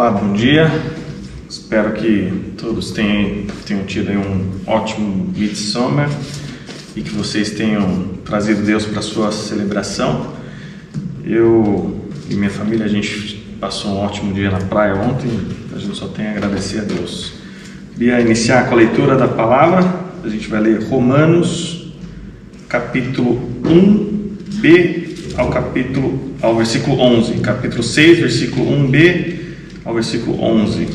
Olá, bom dia. Espero que todos tenham, tenham tido um ótimo Midsummer e que vocês tenham trazido Deus para sua celebração. Eu e minha família, a gente passou um ótimo dia na praia ontem, a gente só tem a agradecer a Deus. Queria iniciar com a leitura da palavra, a gente vai ler Romanos, capítulo 1b ao capítulo ao versículo 11, capítulo 6, versículo 1b ao versículo 11.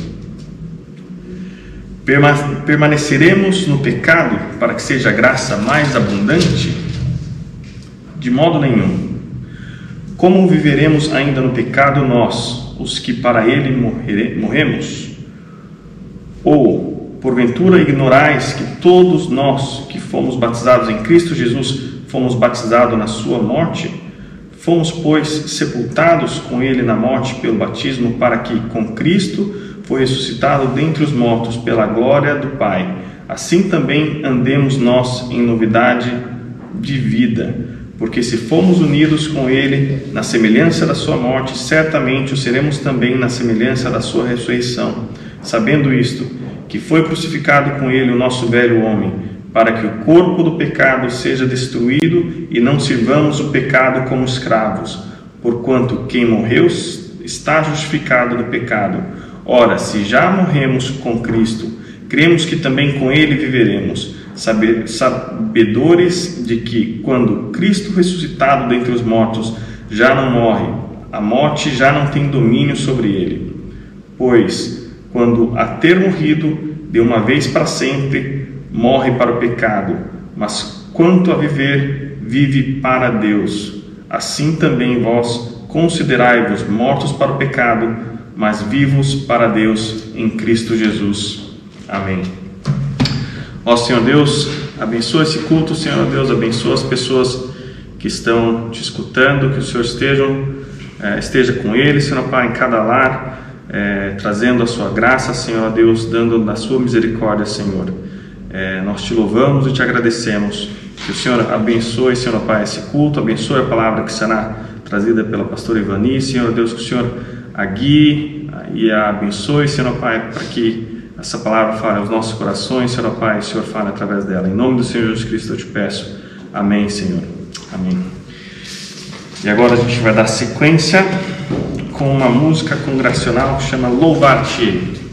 Permaneceremos no pecado para que seja a graça mais abundante? De modo nenhum. Como viveremos ainda no pecado nós, os que para ele morremos? Ou, porventura, ignorais que todos nós que fomos batizados em Cristo Jesus fomos batizados na sua morte? Fomos, pois, sepultados com ele na morte pelo batismo, para que, com Cristo, foi ressuscitado dentre os mortos pela glória do Pai. Assim também andemos nós em novidade de vida. Porque se fomos unidos com ele na semelhança da sua morte, certamente o seremos também na semelhança da sua ressurreição. Sabendo isto, que foi crucificado com ele o nosso velho homem, para que o corpo do pecado seja destruído e não sirvamos o pecado como escravos, porquanto quem morreu está justificado do pecado. Ora, se já morremos com Cristo, cremos que também com ele viveremos, sabedores de que quando Cristo ressuscitado dentre os mortos já não morre, a morte já não tem domínio sobre ele. Pois, quando a ter morrido de uma vez para sempre, morre para o pecado, mas quanto a viver, vive para Deus. Assim também vós considerai-vos mortos para o pecado, mas vivos para Deus em Cristo Jesus. Amém. Ó Senhor Deus, abençoa esse culto, Senhor Deus, abençoa as pessoas que estão te escutando, que o Senhor estejam, é, esteja com eles, Senhor Pai, em cada lar, é, trazendo a sua graça, Senhor Deus, dando da sua misericórdia, Senhor. É, nós te louvamos e te agradecemos. Que o Senhor abençoe, Senhor Pai, esse culto, abençoe a palavra que será trazida pela pastora Ivani. Senhor Deus, que o Senhor a guie e a abençoe, Senhor Pai, para que essa palavra fale aos nossos corações, Senhor Pai, o Senhor fale através dela. Em nome do Senhor Jesus Cristo eu te peço. Amém, Senhor. Amém. E agora a gente vai dar sequência com uma música congregacional que chama Louvar-te.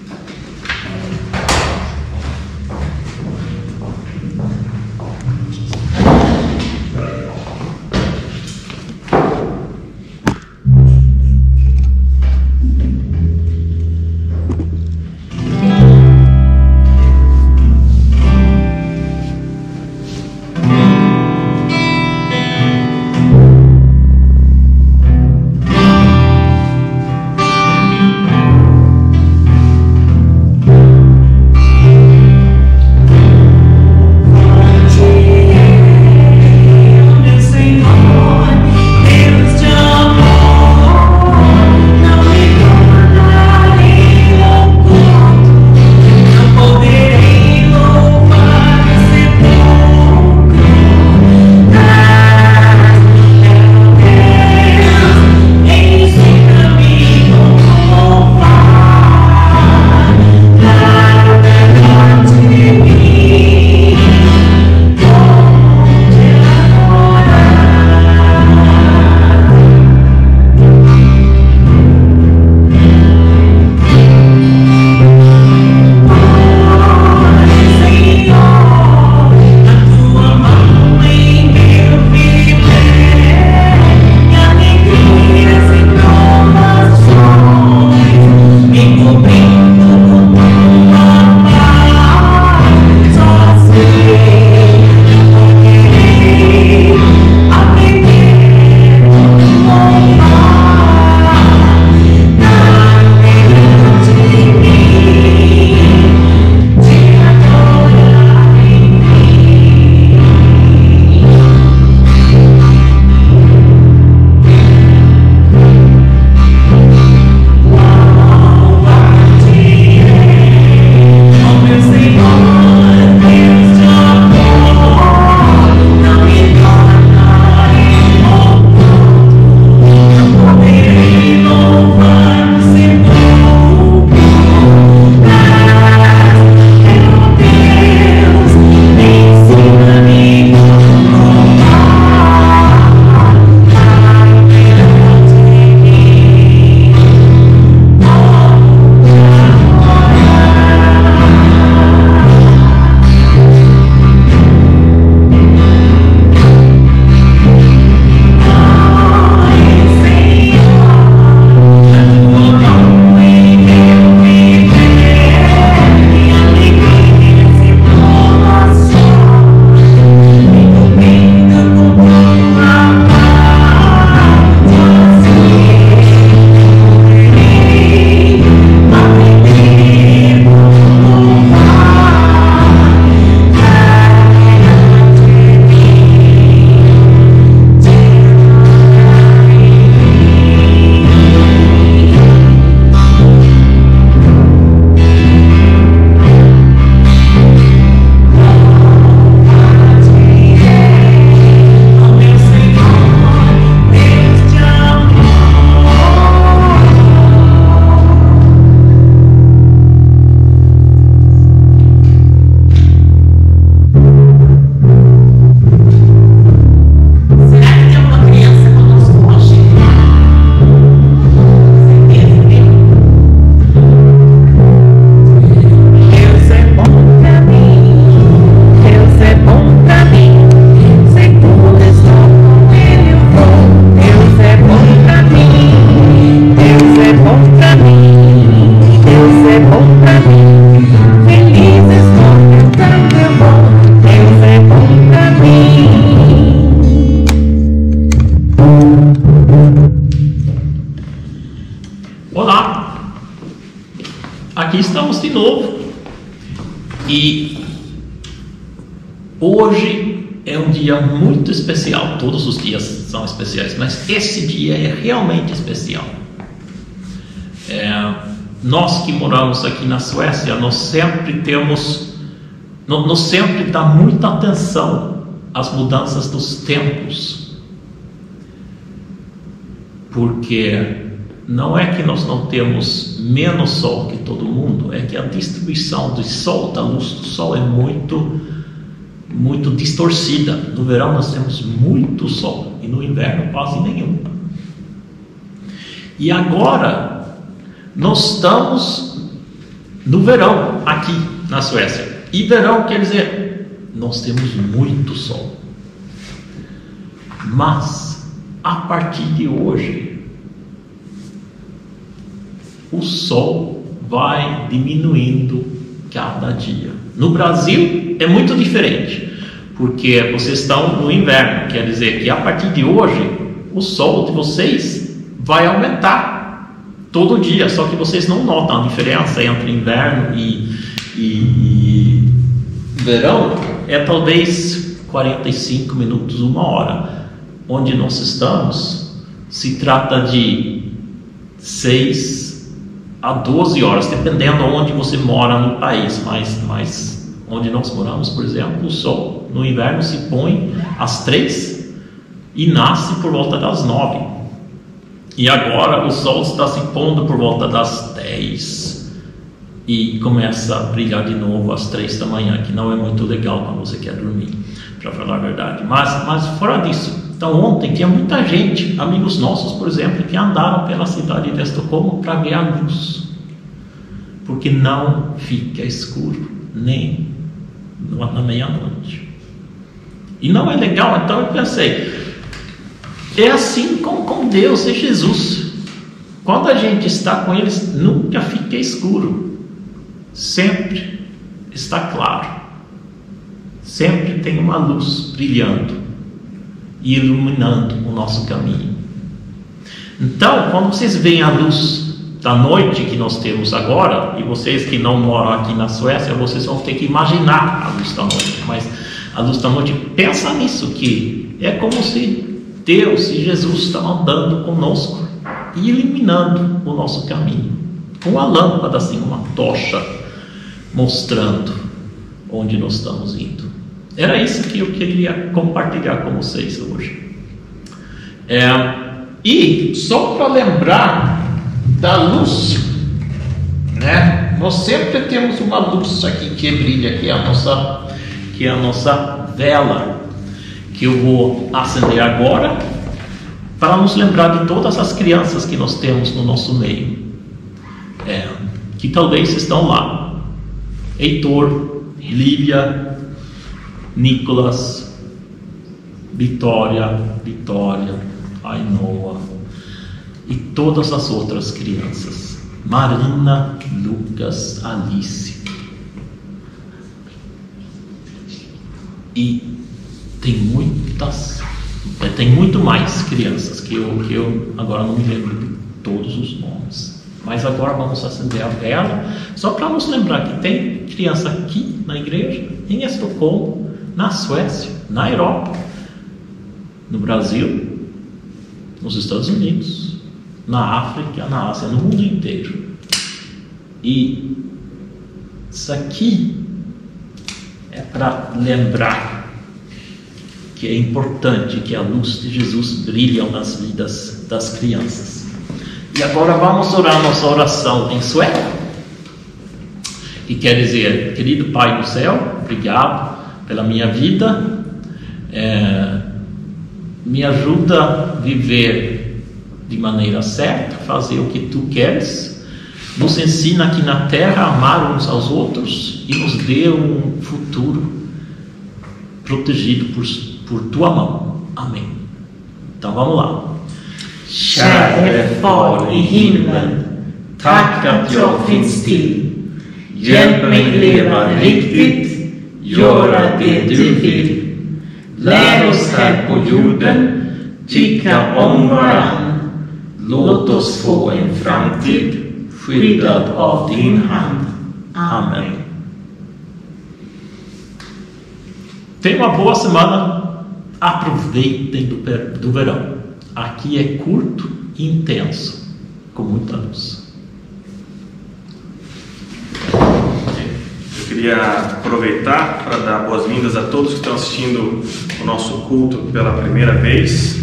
Que moramos aqui na Suécia, nós sempre temos, nós sempre dá muita atenção às mudanças dos tempos, porque não é que nós não temos menos sol que todo mundo, é que a distribuição do sol, da luz do sol, é muito, muito distorcida. No verão nós temos muito sol e no inverno quase nenhum. E agora nós estamos no verão aqui na Suécia. E verão quer dizer nós temos muito sol. Mas a partir de hoje o sol vai diminuindo cada dia. No Brasil é muito diferente, porque vocês estão no inverno, quer dizer que a partir de hoje o sol de vocês vai aumentar todo dia, só que vocês não notam a diferença entre inverno e, e, e verão, é talvez 45 minutos, uma hora. Onde nós estamos, se trata de 6 a 12 horas, dependendo onde você mora no país, mas, mas onde nós moramos, por exemplo, o sol no inverno se põe às 3 e nasce por volta das 9. E agora o sol está se pondo por volta das 10 e começa a brilhar de novo às 3 da manhã, que não é muito legal quando você quer dormir, para falar a verdade. Mas, mas fora disso, então, ontem tinha muita gente, amigos nossos, por exemplo, que andaram pela cidade de Estocolmo para ver a luz, porque não fica escuro nem na meia-noite. E não é legal, então eu pensei, é assim com, com Deus e Jesus. Quando a gente está com eles, nunca fica escuro, sempre está claro, sempre tem uma luz brilhando e iluminando o nosso caminho. Então, quando vocês veem a luz da noite que nós temos agora, e vocês que não moram aqui na Suécia, vocês vão ter que imaginar a luz da noite, mas a luz da noite, pensa nisso, que é como se Deus e Jesus estão andando conosco e iluminando o nosso caminho, com a lâmpada assim, uma tocha, mostrando onde nós estamos indo. Era isso que eu queria compartilhar com vocês hoje. É, e só para lembrar da luz, né? Nós sempre temos uma luz aqui que brilha, que é a nossa, que é a nossa vela, eu vou acender agora para nos lembrar de todas as crianças que nós temos no nosso meio, é, que talvez estão lá. Heitor, Lívia, Nicolas, Vitória, Vitória, Ainoa e todas as outras crianças. Marina, Lucas, Alice. E tem muitas, é, tem muito mais crianças que eu, que eu agora não me lembro de todos os nomes. Mas agora vamos acender a vela, só para nos lembrar que tem criança aqui na igreja, em Estocolmo, na Suécia, na Europa, no Brasil, nos Estados Unidos, na África, na Ásia, no mundo inteiro. E isso aqui é para lembrar que é importante que a luz de Jesus brilhe nas vidas das crianças. E agora vamos orar nossa oração em sueco, que quer dizer, querido Pai do céu, obrigado pela minha vida, é, me ajuda a viver de maneira certa, fazer o que tu queres, nos ensina aqui na terra a amar uns aos outros e nos dê um futuro protegido por, por tua mão. Amém. Então vamos lá. Käre Far i himlen, tack att jag finns till. Hjälp mig leva riktigt, göra det du vill. Lär oss här på jorden tycka om varann. Låt oss få en framtid skyddad av din hand. Amen. Uma boa semana. Aproveitem do, do verão. Aqui é curto e intenso, com muita luz. Eu queria aproveitar para dar boas-vindas a todos que estão assistindo o nosso culto pela primeira vez.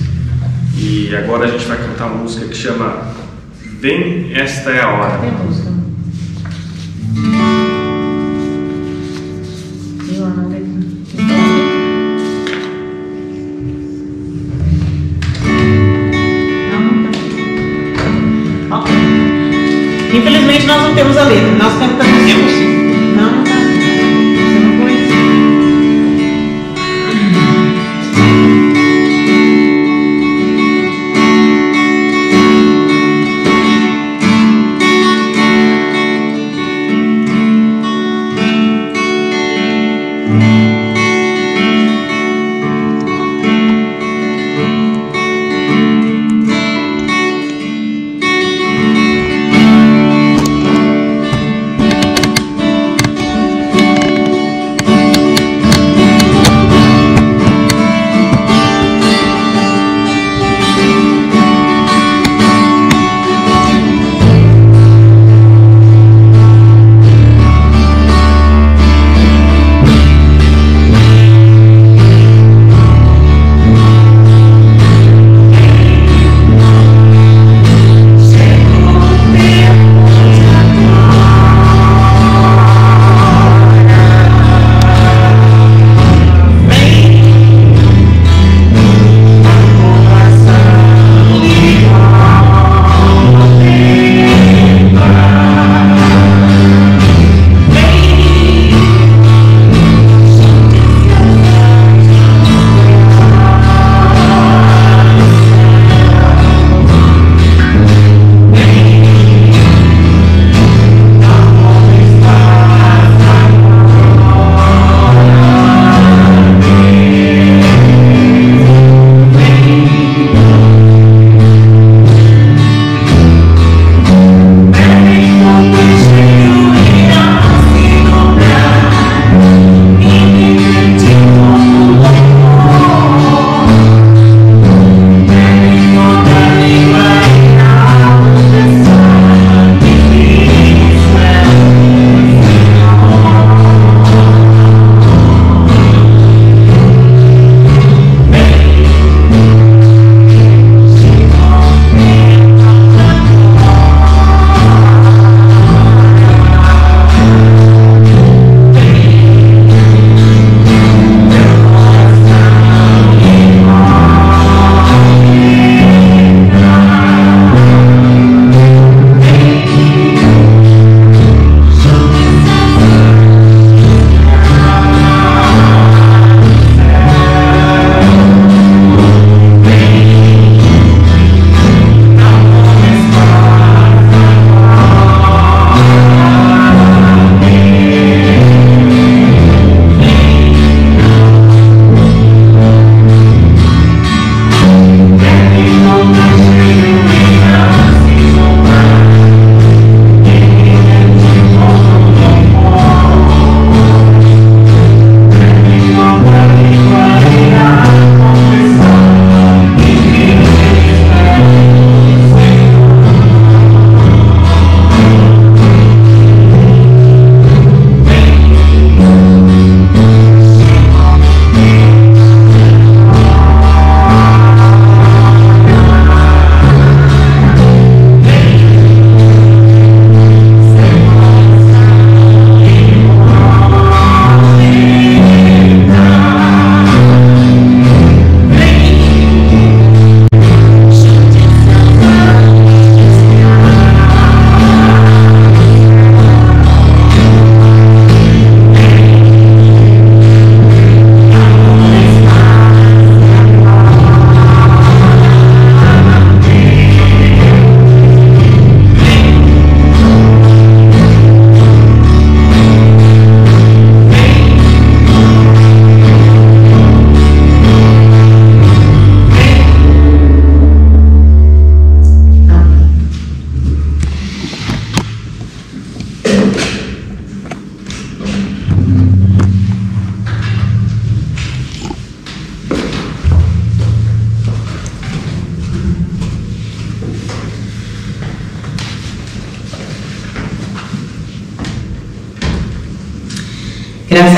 E agora a gente vai cantar uma música que chama Vem, Esta é a Hora. Nós cantamos. Temos?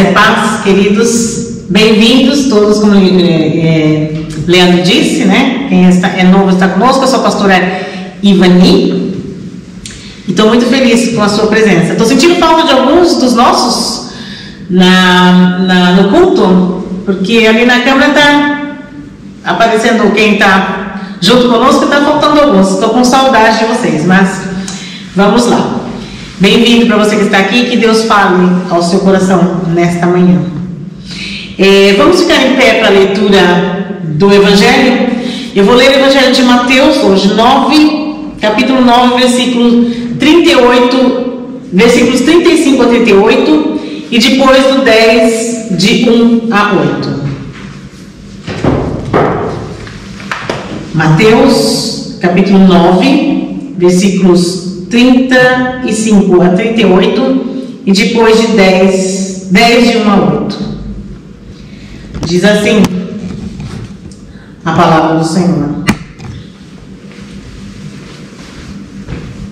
E paz, queridos, bem-vindos todos, como eh, Leandro disse, né? Quem está, é novo está conosco, eu sou a pastora Ivani e estou muito feliz com a sua presença. Estou sentindo falta de alguns dos nossos na, na- no culto, porque ali na câmera está aparecendo quem está junto conosco, está faltando alguns. Estou com saudade de vocês, mas vamos lá. Bem-vindo para você que está aqui, que Deus fale ao seu coração nesta manhã. É, vamos ficar em pé para a leitura do Evangelho. Eu vou ler o Evangelho de Mateus hoje, 9, capítulo 9, versículo 38, versículos 35 a 38 e depois do 10, de 1 a 8. Mateus, capítulo 9, versículos 35 a 38 e depois de 10, 10 de 1 a 8. Diz assim a palavra do Senhor.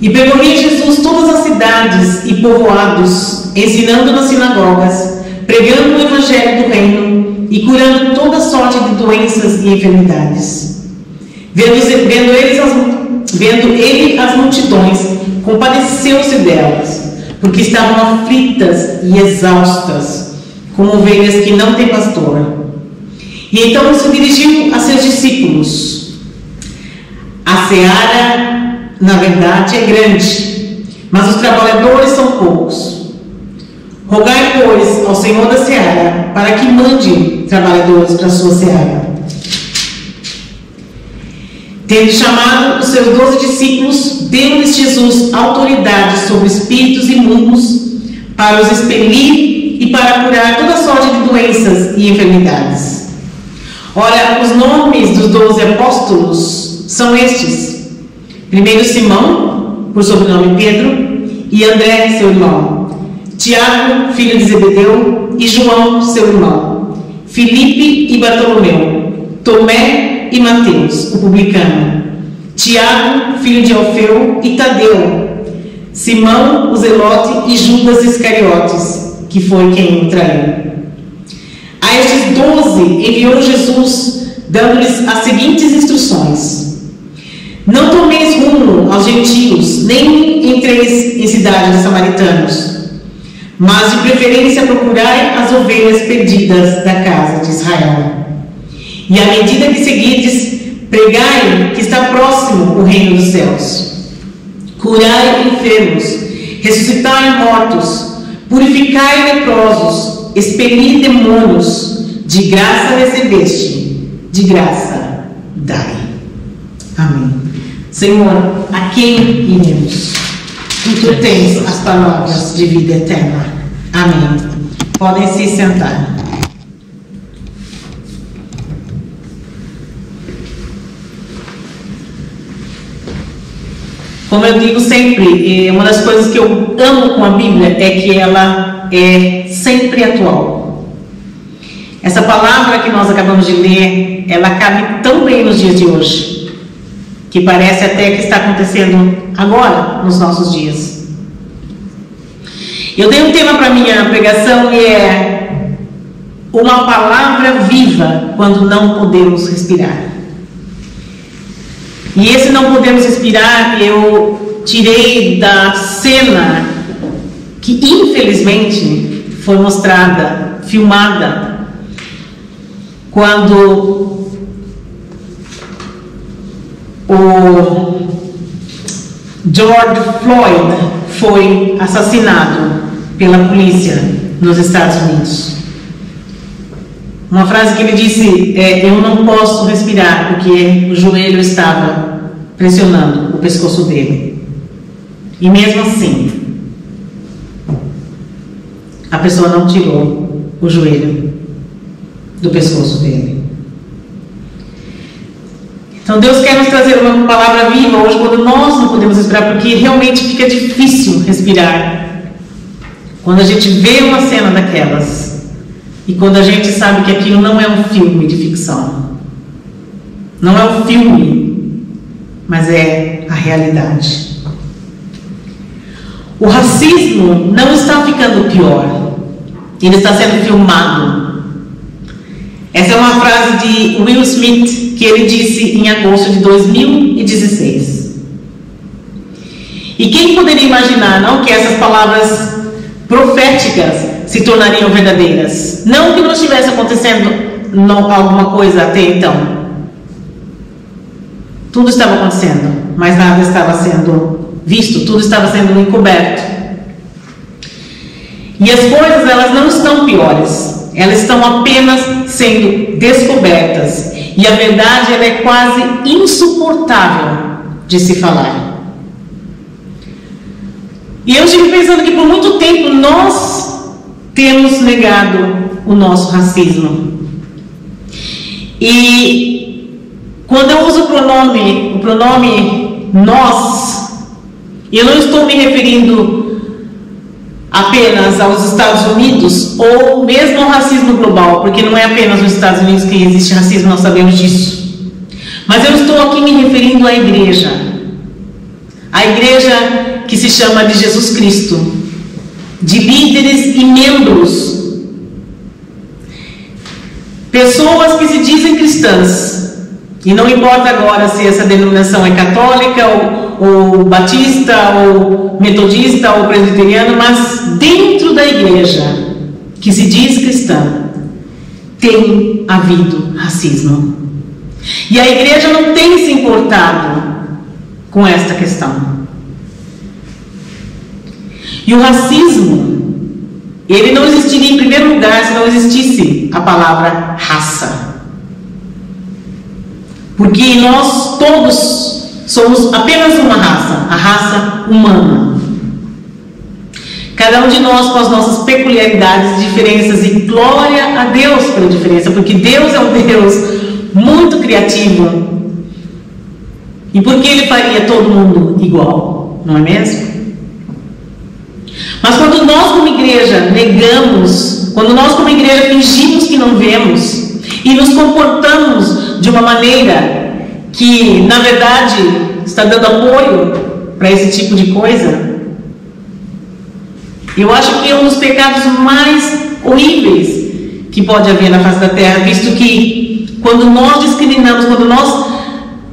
E percorria Jesus todas as cidades e povoados, ensinando nas sinagogas, pregando o evangelho do reino e curando toda sorte de doenças e enfermidades. Vendo, vendo, eles as, vendo ele as multidões, compadeceu-se delas, porque estavam aflitas e exaustas, como ovelhas que não têm pastor. E então se dirigiu a seus discípulos. A seara, na verdade, é grande, mas os trabalhadores são poucos. Rogai, pois, ao Senhor da seara, para que mande trabalhadores para a sua seara. Tendo chamado os seus doze discípulos, deu-lhes Jesus autoridade sobre espíritos imundos para os expelir e para curar toda sorte de doenças e enfermidades. Ora, os nomes dos doze apóstolos são estes: primeiro Simão, por sobrenome Pedro, e André, seu irmão, Tiago, filho de Zebedeu, e João, seu irmão, Filipe e Bartolomeu, Tomé e Mateus, o publicano, Tiago, filho de Alfeu, e Tadeu, Simão, o zelote, e Judas Iscariotes, que foi quem o traiu. A estes doze enviou Jesus, dando-lhes as seguintes instruções: Não tomeis rumo aos gentios, nem entreis em cidades de samaritanos, mas de preferência procurai as ovelhas perdidas da casa de Israel. E à medida que seguides, pregai que está próximo o reino dos céus. Curai enfermos, ressuscitai mortos, purificai leprosos, expeli demônios, de graça recebeste, de graça dai. Amém. Senhor, a quem iremos? E tu tens as palavras de vida eterna. Amém. Podem se sentar. Como eu digo sempre, uma das coisas que eu amo com a Bíblia é que ela é sempre atual. Essa palavra que nós acabamos de ler, ela cabe tão bem nos dias de hoje, que parece até que está acontecendo agora, nos nossos dias. Eu tenho um tema para minha pregação e é uma palavra viva quando não podemos respirar. E esse não podemos respirar eu tirei da cena que infelizmente foi mostrada, filmada, quando o George Floyd foi assassinado pela polícia nos Estados Unidos. Uma frase que ele disse é: Eu não posso respirar porque o joelho estava pressionando o pescoço dele. E mesmo assim, a pessoa não tirou o joelho do pescoço dele. Então Deus quer nos trazer uma palavra viva hoje quando nós não podemos respirar, porque realmente fica difícil respirar quando a gente vê uma cena daquelas e quando a gente sabe que aquilo não é um filme de ficção. Não é um filme, mas é a realidade. O racismo não está ficando pior. Ele está sendo filmado. Essa é uma frase de Will Smith que ele disse em agosto de 2016. E quem poderia imaginar, não, que essas palavras proféticas se tornariam verdadeiras? Não que não estivesse acontecendo não, alguma coisa até então. Tudo estava acontecendo, mas nada estava sendo visto, tudo estava sendo encoberto. E as coisas, elas não estão piores, elas estão apenas sendo descobertas. E a verdade, ela é quase insuportável de se falar. E eu estive pensando que por muito tempo nós temos negado o nosso racismo. E quando eu uso o pronome, o pronome nós, eu não estou me referindo apenas aos Estados Unidos ou mesmo ao racismo global, porque não é apenas nos Estados Unidos que existe racismo, nós sabemos disso. Mas eu estou aqui me referindo à igreja. A igreja que se chama de Jesus Cristo, de líderes e membros, pessoas que se dizem cristãs, e não importa agora se essa denominação é católica ou, ou batista ou metodista ou presbiteriana, mas dentro da igreja que se diz cristã, tem havido racismo. E a igreja não tem se importado com esta questão. E o racismo, ele não existiria em primeiro lugar se não existisse a palavra raça. Porque nós todos somos apenas uma raça, a raça humana. Cada um de nós com as nossas peculiaridades, diferenças e glória a Deus pela diferença, porque Deus é um Deus muito criativo. E por que ele faria todo mundo igual? Não é mesmo? Mas quando nós, como igreja, negamos, quando nós, como igreja, fingimos que não vemos e nos comportamos de uma maneira que, na verdade, está dando apoio para esse tipo de coisa, eu acho que é um dos pecados mais horríveis que pode haver na face da terra, visto que quando nós discriminamos, quando nós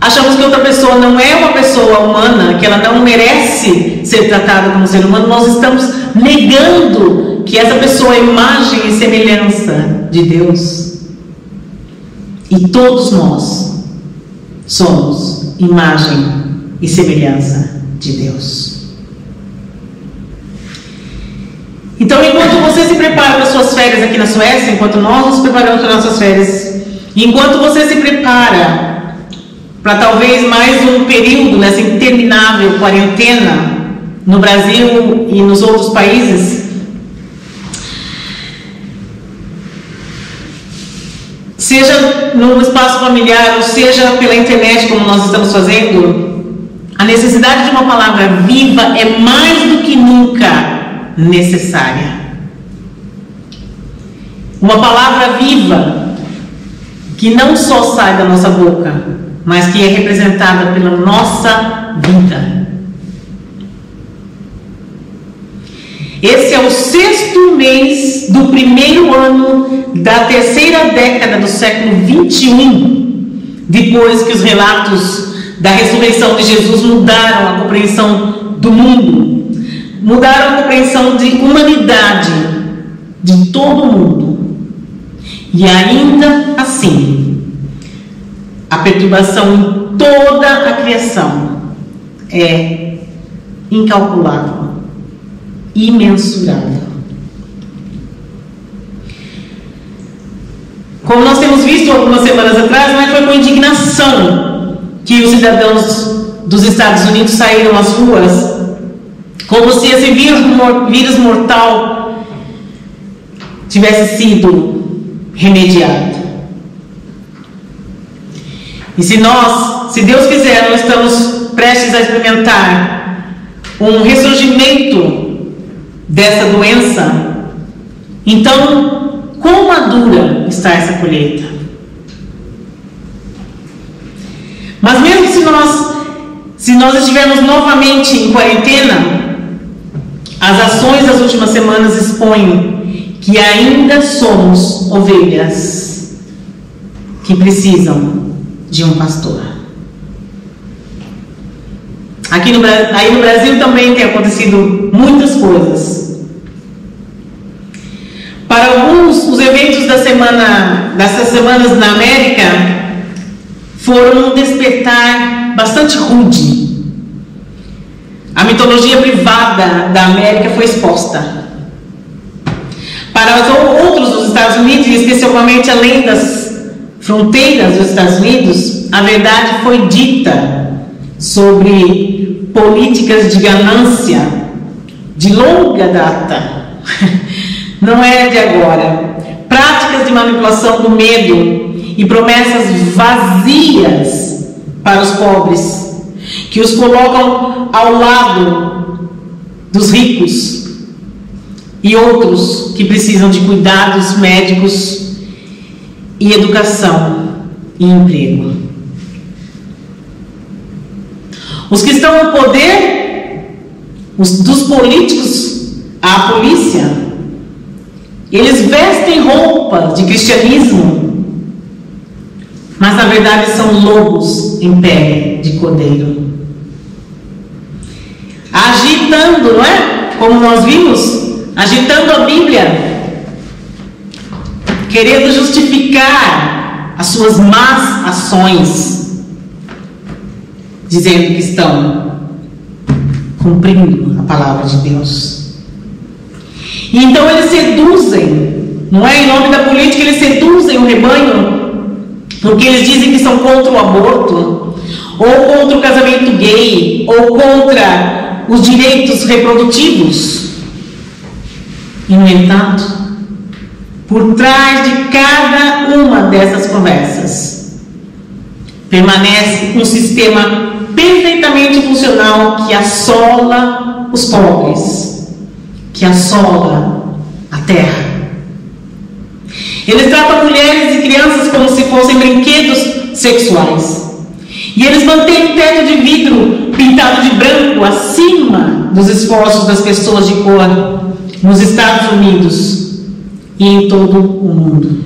achamos que outra pessoa não é uma pessoa humana, que ela não merece ser tratada como ser humano, nós estamos negando que essa pessoa é imagem e semelhança de Deus. E todos nós somos imagem e semelhança de Deus. Então, enquanto você se prepara para suas férias aqui na Suécia, enquanto nós nos preparamos para nossas férias, enquanto você se prepara para talvez mais um período nessa interminável quarentena no Brasil e nos outros países. Seja no espaço familiar ou seja pela internet, como nós estamos fazendo, a necessidade de uma palavra viva é mais do que nunca necessária. Uma palavra viva que não só sai da nossa boca, mas que é representada pela nossa vida. Esse é o sexto mês do primeiro ano da terceira década do século 21, depois que os relatos da ressurreição de Jesus mudaram a compreensão do mundo, mudaram a compreensão de humanidade de todo mundo. E ainda assim, a perturbação em toda a criação é incalculável, imensurável. Como nós temos visto algumas semanas atrás, não é foi com indignação que os cidadãos dos Estados Unidos saíram às ruas, como se esse vírus, vírus mortal tivesse sido remediado. E se nós, se Deus quiser, nós estamos prestes a experimentar um ressurgimento dessa doença, então, quão madura está essa colheita? Mas mesmo se nós, se nós estivermos novamente em quarentena, as ações das últimas semanas expõem que ainda somos ovelhas que precisam de um pastor. Aqui no, aí no Brasil também tem acontecido muitas coisas. Para alguns, os eventos da semana, dessas semanas na América foram um despertar bastante rude. A mitologia privada da América foi exposta. Para os ou- outros dos Estados Unidos, especialmente além das fronteiras dos Estados Unidos, a verdade foi dita sobre políticas de ganância de longa data. Não é de agora. Práticas de manipulação do medo e promessas vazias para os pobres, que os colocam ao lado dos ricos e outros que precisam de cuidados médicos e educação e emprego. Os que estão no poder, os dos políticos à polícia, eles vestem roupas de cristianismo, mas na verdade são lobos em pele de cordeiro. Agitando, não é? Como nós vimos, agitando a Bíblia, querendo justificar as suas más ações, dizendo que estão cumprindo a palavra de Deus. E então eles seduzem, não é? Em nome da política, eles seduzem o rebanho, porque eles dizem que são contra o aborto, ou contra o casamento gay, ou contra os direitos reprodutivos. E, no entanto, por trás de cada uma dessas conversas, permanece um sistema perfeitamente funcional que assola os pobres, que assola a terra. Eles tratam mulheres e crianças como se fossem brinquedos sexuais. E eles mantêm um teto de vidro pintado de branco acima dos esforços das pessoas de cor nos Estados Unidos e em todo o mundo.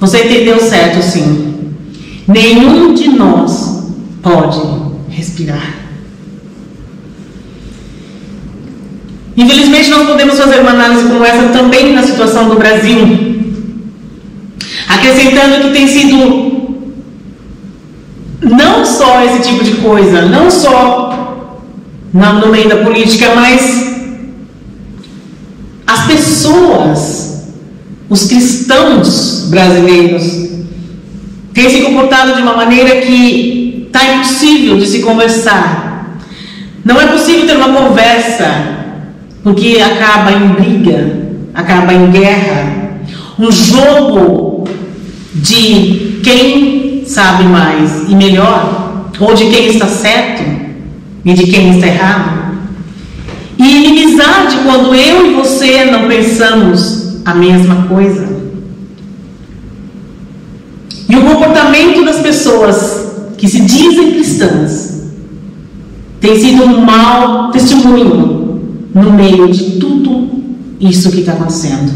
Você entendeu certo, sim. Nenhum de nós pode respirar. Infelizmente, nós podemos fazer uma análise como essa também na situação do Brasil, acrescentando que tem sido não só esse tipo de coisa, não só no meio da política, mas as pessoas, os cristãos brasileiros, têm se comportado de uma maneira que está impossível de se conversar. Não é possível ter uma conversa, porque acaba em briga, acaba em guerra, um jogo de quem sabe mais e melhor, ou de quem está certo e de quem está errado. E inimizade quando eu e você não pensamos a mesma coisa. E o comportamento das pessoas que se dizem cristãs tem sido um mau testemunho no meio de tudo isso que está acontecendo.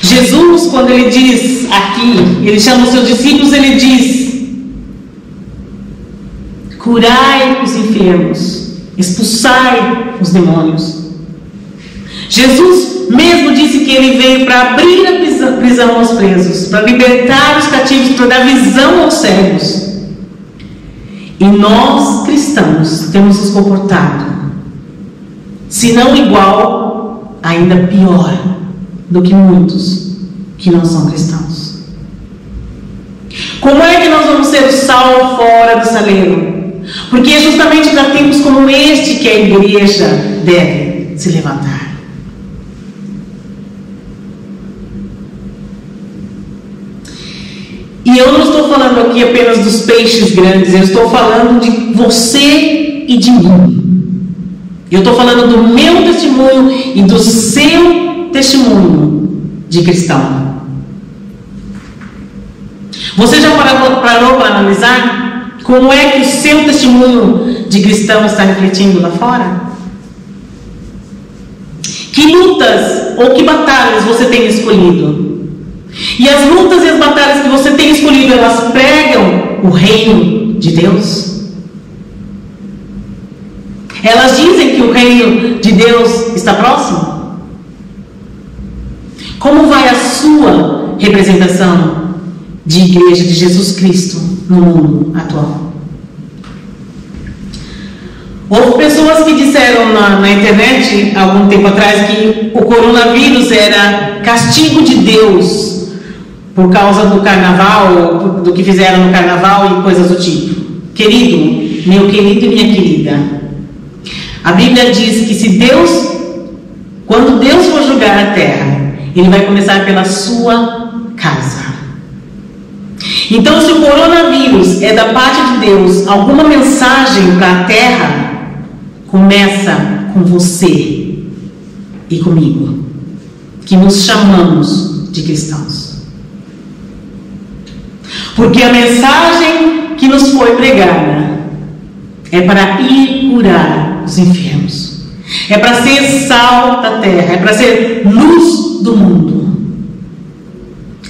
Jesus, quando ele diz aqui, ele chama os seus discípulos, ele diz: curai os enfermos, expulsai os demônios. Jesus mesmo disse que ele veio para abrir a prisão, aos presos, para libertar os cativos, para dar visão aos cegos. E nós, cristãos, temos nos comportado, se não igual, ainda pior do que muitos que não são cristãos. Como é que nós vamos ser o sal fora do saleiro? Porque é justamente para tempos como este que a igreja deve se levantar. E eu não estou falando aqui apenas dos peixes grandes, eu estou falando de você e de mim. Eu estou falando do meu testemunho e do seu testemunho de cristão. Você já parou, parou para analisar como é que o seu testemunho de cristão está refletindo lá fora? Que lutas ou que batalhas você tem escolhido? E as lutas e as batalhas que você tem escolhido, elas pregam o reino de Deus? Elas dizem que o reino de Deus está próximo? Como vai a sua representação de igreja de Jesus Cristo no mundo atual? Houve pessoas que disseram na, na internet, algum tempo atrás, que o coronavírus era castigo de Deus por causa do carnaval, do que fizeram no carnaval e coisas do tipo. Querido, meu querido e minha querida, a Bíblia diz que se Deus, quando Deus for julgar a terra, Ele vai começar pela sua casa. Então, se o coronavírus é da parte de Deus, alguma mensagem para a terra, começa com você e comigo, que nos chamamos de cristãos. Porque a mensagem que nos foi pregada é para ir curar os enfermos, é para ser sal da terra, é para ser luz do mundo,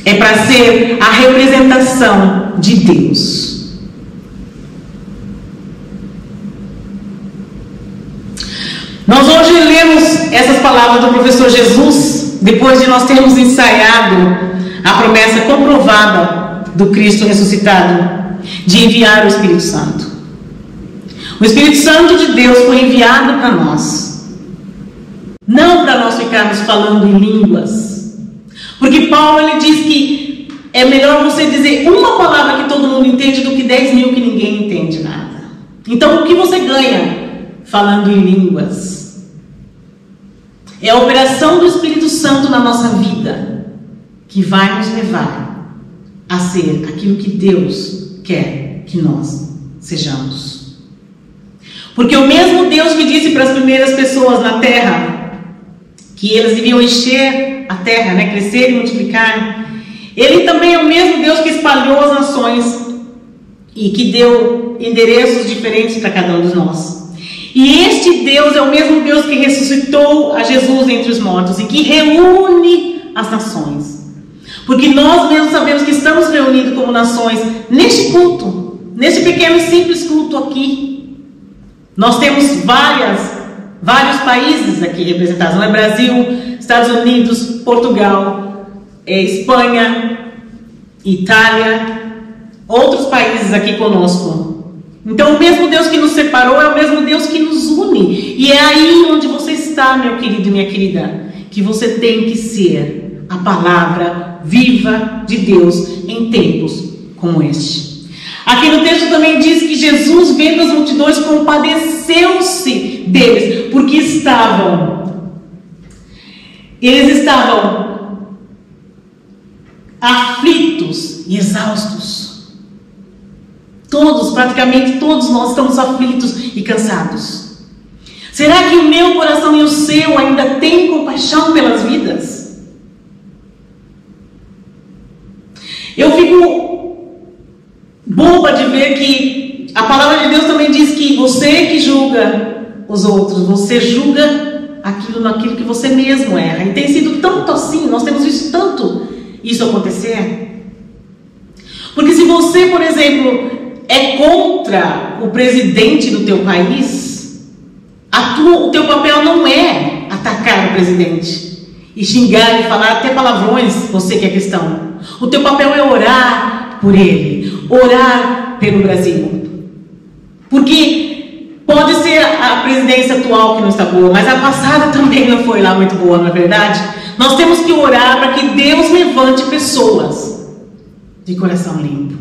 é para ser a representação de Deus. Nós hoje lemos essas palavras do professor Jesus, depois de nós termos ensaiado a promessa comprovada do Cristo ressuscitado de enviar o Espírito Santo. O Espírito Santo de Deus foi enviado para nós, não para nós ficarmos falando em línguas, porque Paulo ele diz que é melhor você dizer uma palavra que todo mundo entende do que dez mil que ninguém entende nada. Então, o que você ganha falando em línguas? É a operação do Espírito Santo na nossa vida que vai nos levar a ser aquilo que Deus quer que nós sejamos. Porque o mesmo Deus que disse para as primeiras pessoas na terra que eles deviam encher a terra, né, crescer e multiplicar, ele também é o mesmo Deus que espalhou as nações e que deu endereços diferentes para cada um de nós. E este Deus é o mesmo Deus que ressuscitou a Jesus entre os mortos e que reúne as nações. Porque nós mesmos sabemos que estamos reunidos como nações neste culto, neste pequeno simples culto aqui. Nós temos várias, vários países aqui representados, não é? Brasil, Estados Unidos, Portugal, é, Espanha, Itália, outros países aqui conosco. Então, o mesmo Deus que nos separou é o mesmo Deus que nos une. E é aí onde você está, meu querido e minha querida, que você tem que ser a palavra viva de Deus em tempos como este. Aqui no texto também diz que Jesus, vendo as multidões, compadeceu-se deles, porque estavam, eles estavam aflitos e exaustos. Todos, praticamente todos nós estamos aflitos e cansados. Será que o meu coração e o seu ainda têm compaixão pelas vidas? Eu fico boba de ver que a palavra de Deus também diz que você que julga os outros, você julga aquilo naquilo que você mesmo erra. E tem sido tanto assim, nós temos visto tanto isso acontecer. Porque se você, por exemplo, é contra o presidente do teu país, tua, o teu papel não é atacar o presidente e xingar e falar até palavrões, você que é cristão. O teu papel é orar por ele, orar pelo Brasil. Porque a presidência atual que não está boa, mas a passada também não foi lá muito boa, não é verdade? Nós temos que orar para que Deus levante pessoas de coração limpo.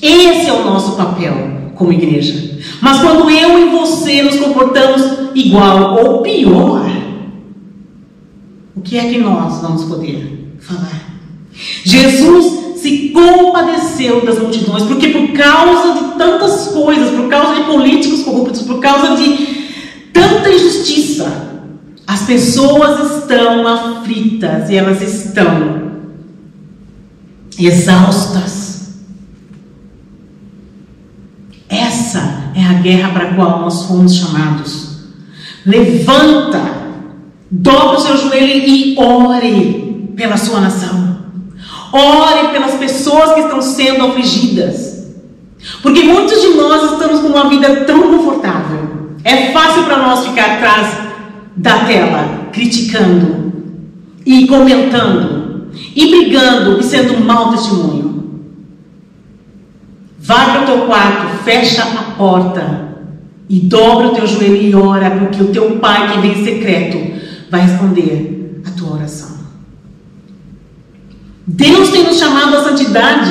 Esse é o nosso papel como igreja. Mas quando eu e você nos comportamos igual ou pior, o que é que nós vamos poder falar? Jesus se compadeceu das multidões, porque por causa de tantas coisas, por causa de políticos corruptos, por causa de tanta injustiça, as pessoas estão aflitas e elas estão exaustas. Essa é a guerra para a qual nós fomos chamados. Levanta Dobre o seu joelho e ore pela sua nação. Ore pelas pessoas que estão sendo afligidas. Porque muitos de nós estamos com uma vida tão confortável. É fácil para nós ficar atrás da tela, criticando e comentando e brigando e sendo um mau testemunho. Vá para o teu quarto, fecha a porta e dobra o teu joelho e ora, porque o teu pai que vem em secreto vai responder a tua oração. Deus tem nos chamado à santidade.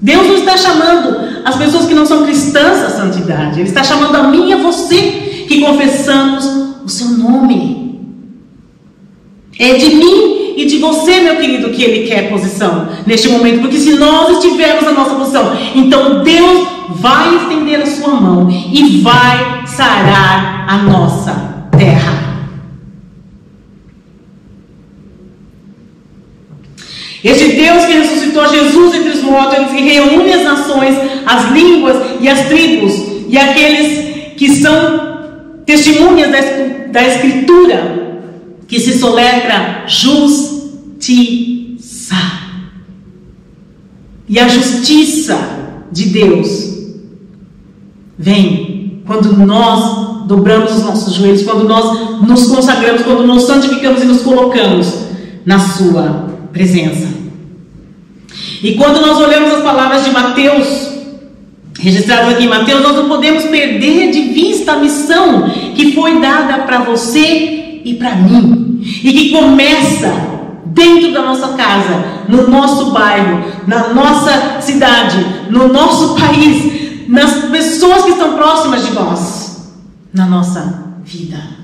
Deus não está chamando as pessoas que não são cristãs à santidade. Ele está chamando a mim e a você que confessamos o seu nome. É de mim e de você, meu querido, que Ele quer posição neste momento. Porque se nós estivermos na nossa posição, então Deus vai estender a sua mão e vai sarar a nossa terra. Este Deus que ressuscitou Jesus entre os mortos, ele reúne as nações, as línguas e as tribos, e aqueles que são testemunhas da, da Escritura, que se soletra justiça. E a justiça de Deus vem quando nós dobramos os nossos joelhos, quando nós nos consagramos, quando nos santificamos e nos colocamos na Sua presença. E quando nós olhamos as palavras de Mateus, registradas aqui em Mateus, nós não podemos perder de vista a missão que foi dada para você e para mim, e que começa dentro da nossa casa, no nosso bairro, na nossa cidade, no nosso país, nas pessoas que estão próximas de nós, na nossa vida.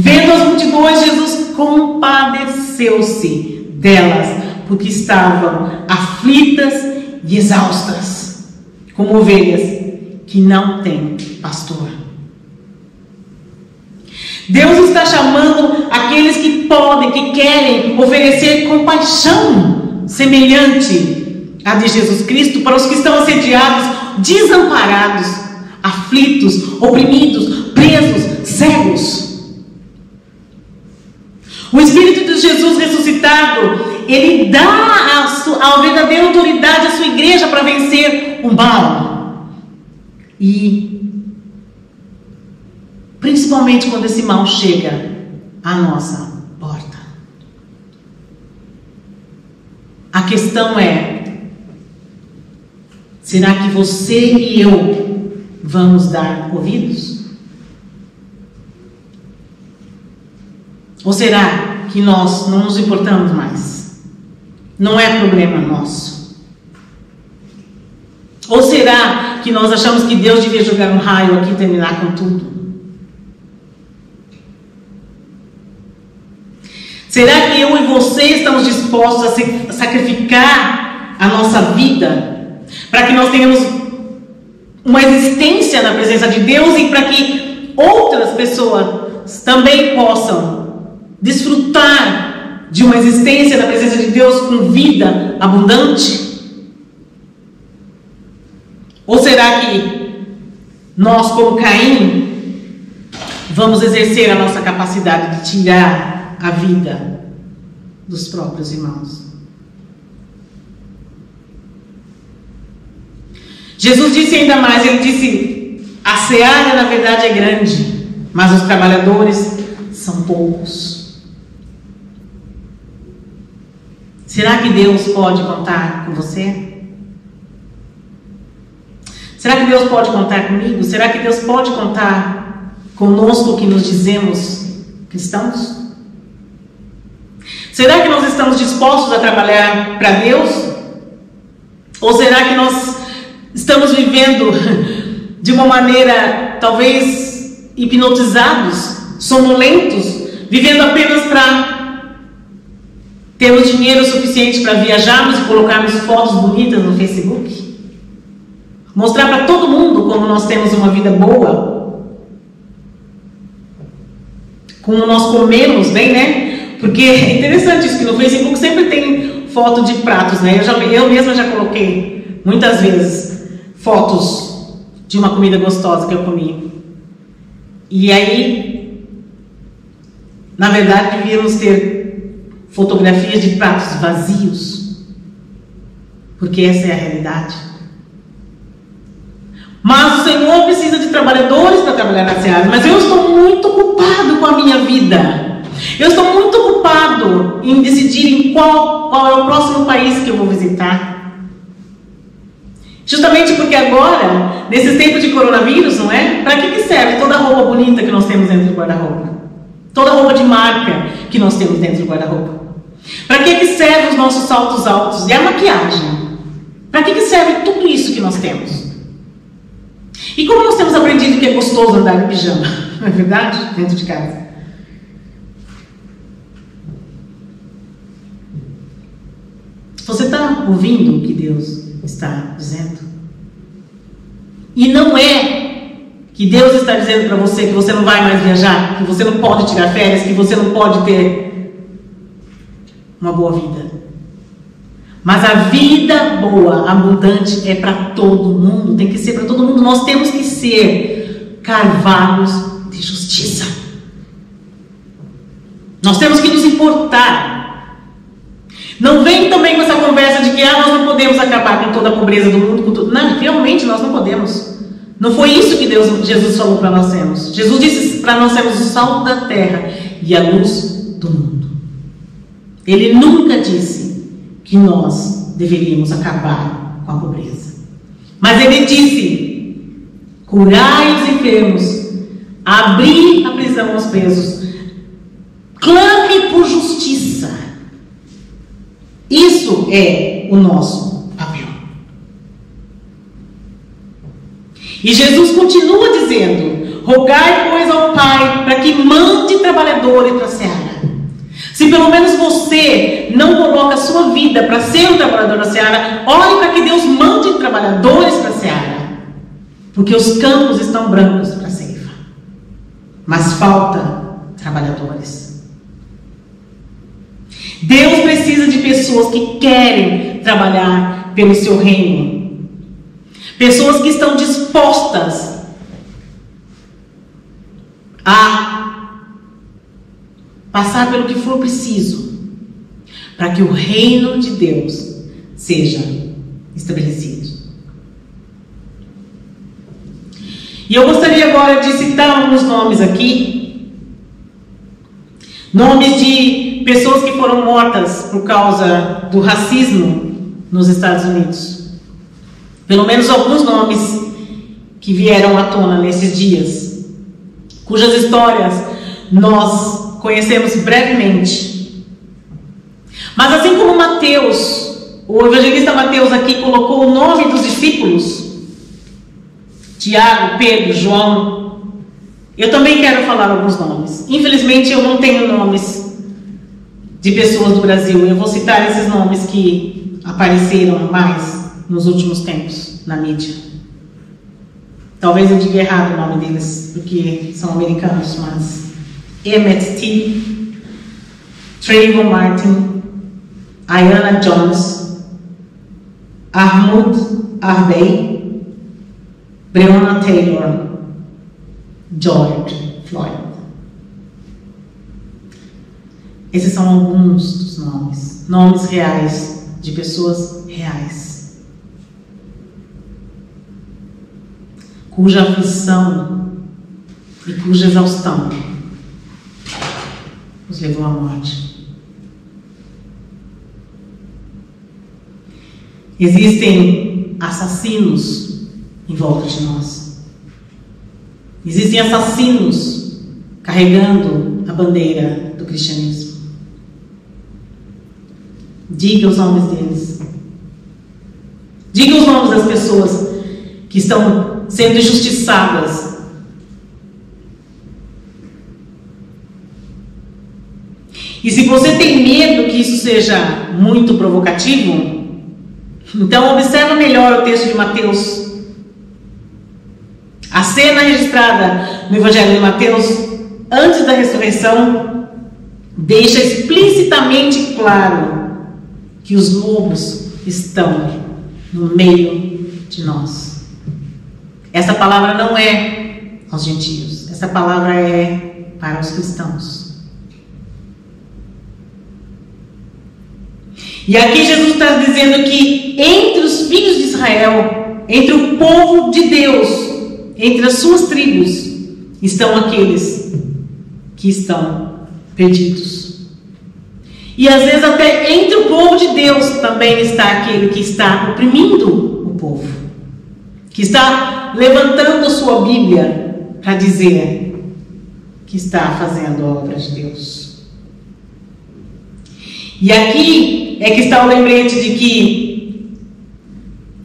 Vendo as multidões, Jesus compadeceu-se delas, porque estavam aflitas e exaustas, como ovelhas que não têm pastor. Deus está chamando aqueles que podem, que querem oferecer compaixão semelhante à de Jesus Cristo para os que estão assediados, desamparados, aflitos, oprimidos, presos, cegos. O Espírito de Jesus ressuscitado, ele dá a, sua, a verdadeira autoridade à sua igreja para vencer o mal. E principalmente quando esse mal chega à nossa porta. A questão é: será que você e eu vamos dar ouvidos? Ou será que nós não nos importamos mais? Não é problema nosso. Ou será que nós achamos que Deus devia jogar um raio aqui e terminar com tudo? Será que eu e você estamos dispostos a sacrificar a nossa vida para que nós tenhamos uma existência na presença de Deus e para que outras pessoas também possam desfrutar de uma existência na presença de Deus com vida abundante? Ou será que nós, como Caim, vamos exercer a nossa capacidade de tirar a vida dos próprios irmãos. Jesus disse ainda mais, ele disse: a seara na verdade é grande, mas os trabalhadores são poucos. Será que Deus pode contar com você? Será que Deus pode contar comigo? Será que Deus pode contar conosco que nos dizemos cristãos? Será que nós estamos dispostos a trabalhar para Deus? Ou será que nós estamos vivendo de uma maneira talvez hipnotizados, sonolentos, vivendo apenas para termos dinheiro suficiente para viajarmos e colocarmos fotos bonitas no Facebook? Mostrar para todo mundo como nós temos uma vida boa? Como nós comemos bem, né? Porque é interessante isso, que no Facebook sempre tem foto de pratos, né? Eu, já, eu mesma já coloquei muitas vezes fotos de uma comida gostosa que eu comi. E aí Na verdade, devíamos ter fotografias de pratos vazios, porque essa é a realidade. Mas o Senhor precisa de trabalhadores para trabalhar na seara. Mas eu estou muito ocupado com a minha vida. Eu estou muito ocupado em decidir em qual, qual é o próximo país que eu vou visitar. Justamente porque agora, nesses tempos de coronavírus, não é? Para que, que serve toda a roupa bonita que nós temos dentro do guarda-roupa? Toda a roupa de marca que nós temos dentro do guarda-roupa? Para que, que serve os nossos saltos altos e a maquiagem? Para que, que serve tudo isso que nós temos? E como nós temos aprendido que é gostoso andar de pijama, não é verdade? Dentro de casa. Você está ouvindo o que Deus está dizendo? E não é que Deus está dizendo para você que você não vai mais viajar, que você não pode tirar férias, que você não pode ter uma boa vida. Mas a vida boa, abundante, é para todo mundo, tem que ser para todo mundo. Nós temos que ser carvalhos de justiça. Nós temos que nos importar. Não vem também com essa conversa de que ah, nós não podemos acabar com toda a pobreza do mundo. Com tudo. Não, realmente nós não podemos. Não foi isso que Deus, Jesus falou para nós sermos. Jesus disse para nós sermos o sal da terra e a luz do mundo. Ele nunca disse que nós deveríamos acabar com a pobreza. Mas ele disse: curai os enfermos, abrir a prisão aos presos, clame por justiça. Isso é o nosso papel. E Jesus continua dizendo: rogai, pois, ao Pai para que mande trabalhadores para a seara. Se pelo menos você não coloca a sua vida para ser um trabalhador da seara, olhe para que Deus mande trabalhadores para a seara. Porque os campos estão brancos para a ceifa. Mas falta trabalhadores. Deus precisa de pessoas que querem trabalhar pelo seu reino. Pessoas que estão dispostas a passar pelo que for preciso para que o reino de Deus seja estabelecido. E eu gostaria agora de citar alguns nomes aqui. Nomes de pessoas que foram mortas por causa do racismo nos Estados Unidos. Pelo menos alguns nomes que vieram à tona nesses dias, cujas histórias nós conhecemos brevemente. Mas assim como Mateus, o evangelista Mateus aqui colocou o nome dos discípulos, Tiago, Pedro, João, eu também quero falar alguns nomes. Infelizmente eu não tenho nomes de pessoas do Brasil. Eu vou citar esses nomes que apareceram mais nos últimos tempos na mídia. Talvez eu diga errado o nome deles, porque são americanos, mas Emmett Trayvon Martin, Ayana Jones, Ahmud Arbey, Breonna Taylor, George Floyd. Esses são alguns dos nomes, nomes reais de pessoas reais, cuja aflição e cuja exaustão nos levou à morte. Existem assassinos em volta de nós. Existem assassinos carregando a bandeira do cristianismo. Diga os nomes deles. Diga os nomes das pessoas que estão sendo injustiçadas E se você tem medo que isso seja muito provocativo, então observa melhor o texto de Mateus. A cena registrada no Evangelho de Mateus antes da ressurreição deixa explicitamente claro que os lobos estão no meio de nós. Essa palavra não é aos gentios, essa palavra é para os cristãos. E aqui Jesus está dizendo que entre os filhos de Israel, entre o povo de Deus, entre as suas tribos, estão aqueles que estão perdidos. E às vezes até entre o povo de Deus também está aquele que está oprimindo o povo, que está levantando a sua Bíblia para dizer que está fazendo a obra de Deus. E aqui é que está o lembrete de que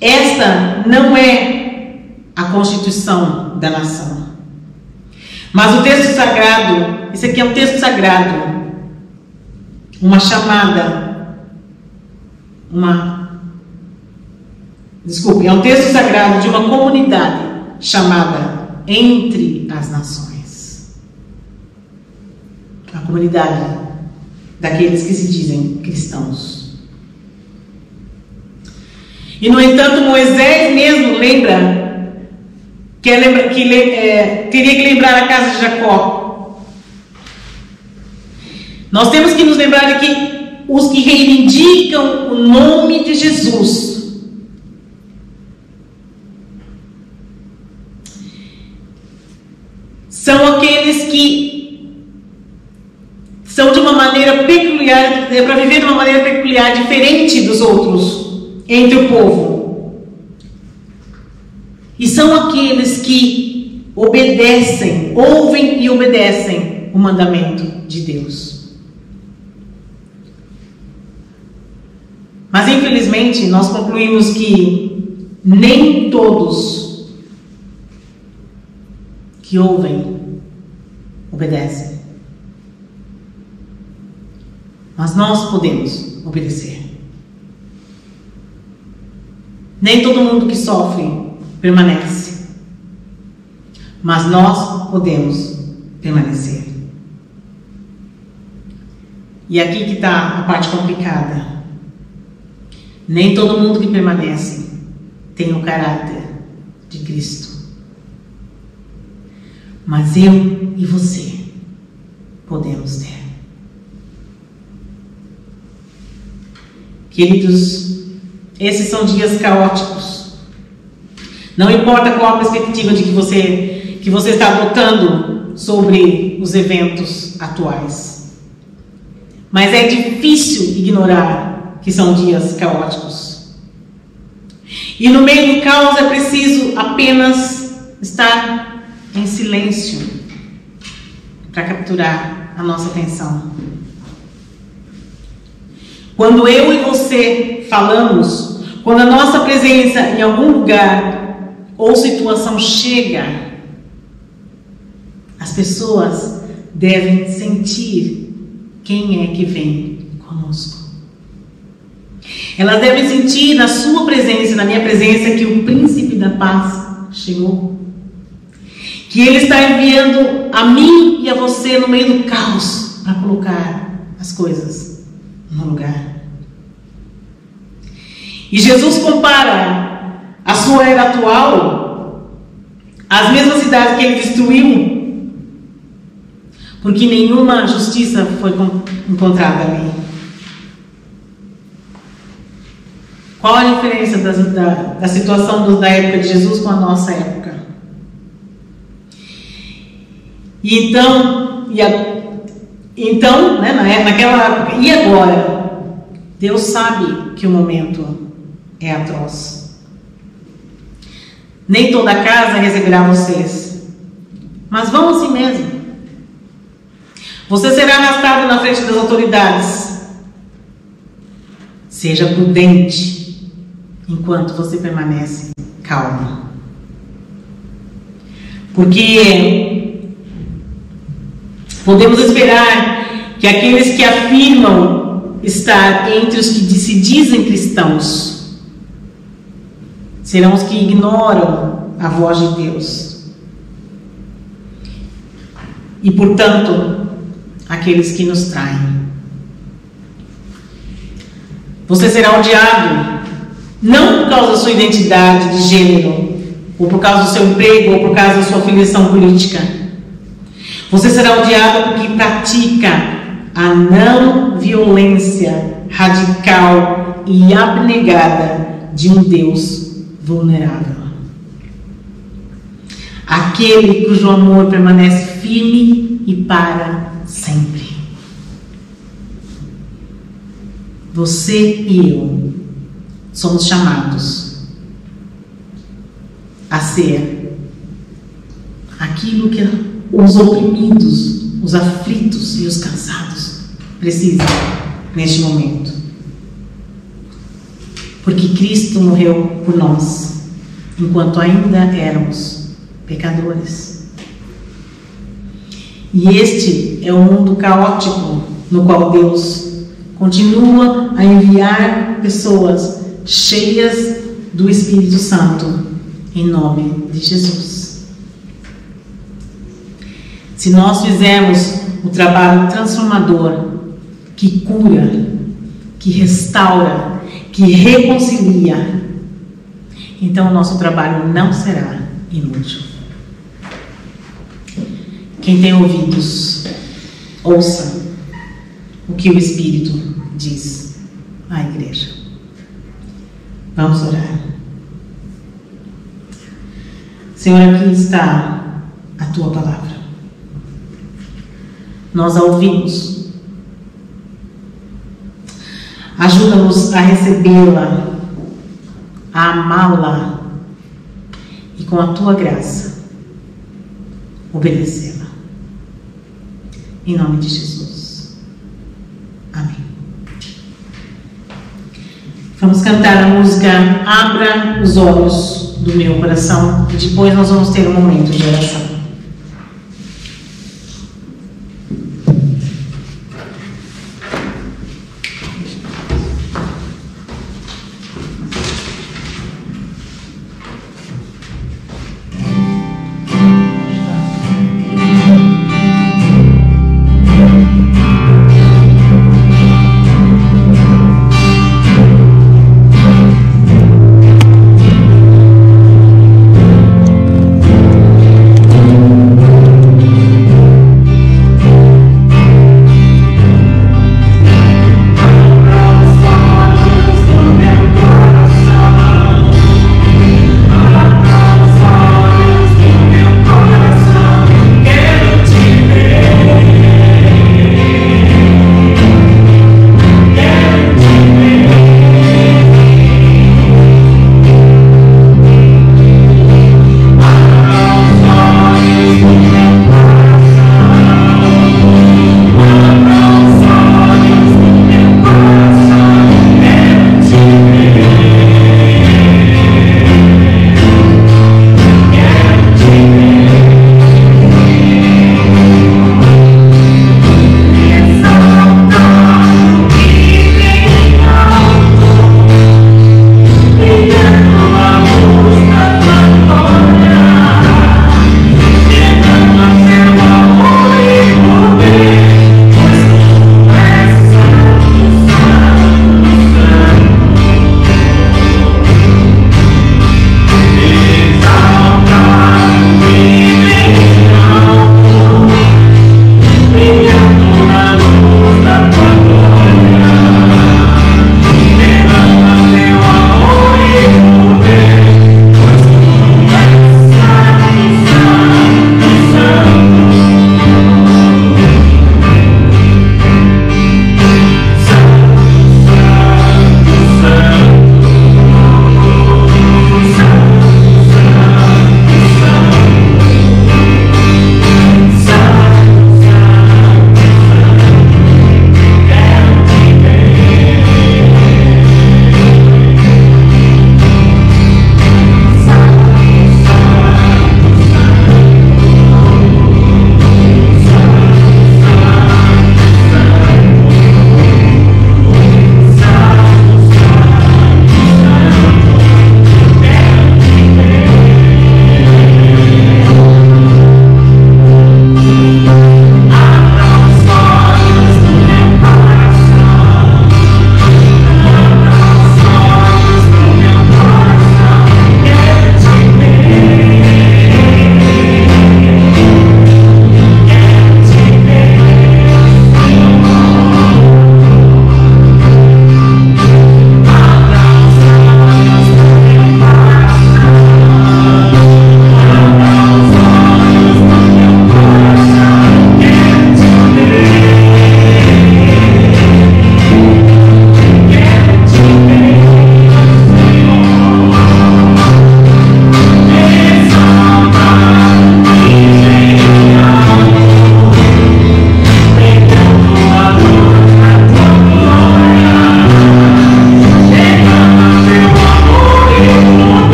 esta não é a constituição da nação. Mas o texto sagrado, esse aqui é um texto sagrado, uma chamada, uma. Desculpe, é um texto sagrado de uma comunidade chamada Entre as Nações. A comunidade daqueles que se dizem cristãos. E no entanto, Moisés mesmo lembra que, é, lembra, que é, teria que lembrar a casa de Jacó. Nós temos que nos lembrar de que os que reivindicam o nome de Jesus são aqueles que são de uma maneira peculiar, é para viver de uma maneira peculiar, diferente dos outros, entre o povo. E são aqueles que obedecem, ouvem e obedecem o mandamento de Deus. Mas infelizmente nós concluímos que nem todos que ouvem obedecem. Mas nós podemos obedecer. Nem todo mundo que sofre permanece. Mas nós podemos permanecer. E aqui que está a parte complicada. Nem todo mundo que permanece tem o caráter de Cristo. Mas eu e você podemos ter. Queridos, esses são dias caóticos. Não importa qual a perspectiva de que você, que você está adotando sobre os eventos atuais. Mas é difícil ignorar que são dias caóticos. E no meio do caos é preciso apenas estar em silêncio para capturar a nossa atenção. Quando eu e você falamos, quando a nossa presença em algum lugar ou situação chega, as pessoas devem sentir quem é que vem conosco. Elas devem sentir na sua presença, na minha presença, que o príncipe da paz chegou. Que ele está enviando a mim e a você no meio do caos para colocar as coisas no lugar. E Jesus compara a sua era atual às mesmas cidades que ele destruiu, porque nenhuma justiça foi encontrada ali. Qual a diferença da, da, da situação da época de Jesus com a nossa época? E então, e a, então, né, naquela época, e agora? Deus sabe que o momento é atroz. Nem toda casa receberá vocês, mas vão assim mesmo. Você será arrastado na frente das autoridades. Seja prudente enquanto você permanece calmo. Porque podemos esperar que aqueles que afirmam estar entre os que se dizem cristãos serão os que ignoram a voz de Deus. E, portanto, aqueles que nos traem. Você será odiado não por causa da sua identidade de gênero, ou por causa do seu emprego, ou por causa da sua filiação política. Você será odiado porque pratica a não violência radical e abnegada de um Deus vulnerável. Aquele cujo amor permanece firme e para sempre. Você e eu somos chamados a ser aquilo que os oprimidos, os aflitos e os cansados precisam neste momento. Porque Cristo morreu por nós, enquanto ainda éramos pecadores. E este é o mundo caótico no qual Deus continua a enviar pessoas cheias do Espírito Santo, em nome de Jesus. Se nós fizermos o trabalho transformador que cura, que restaura, que reconcilia, então o nosso trabalho não será inútil. Quem tem ouvidos, ouça o que o Espírito diz à igreja. Vamos orar. Senhor, aqui está a tua palavra. Nós a ouvimos. Ajuda-nos a recebê-la, a amá-la e com a tua graça obedecê-la. Em nome de Jesus. Amém. Vamos cantar a música Abra os olhos do meu coração e depois nós vamos ter um momento de oração.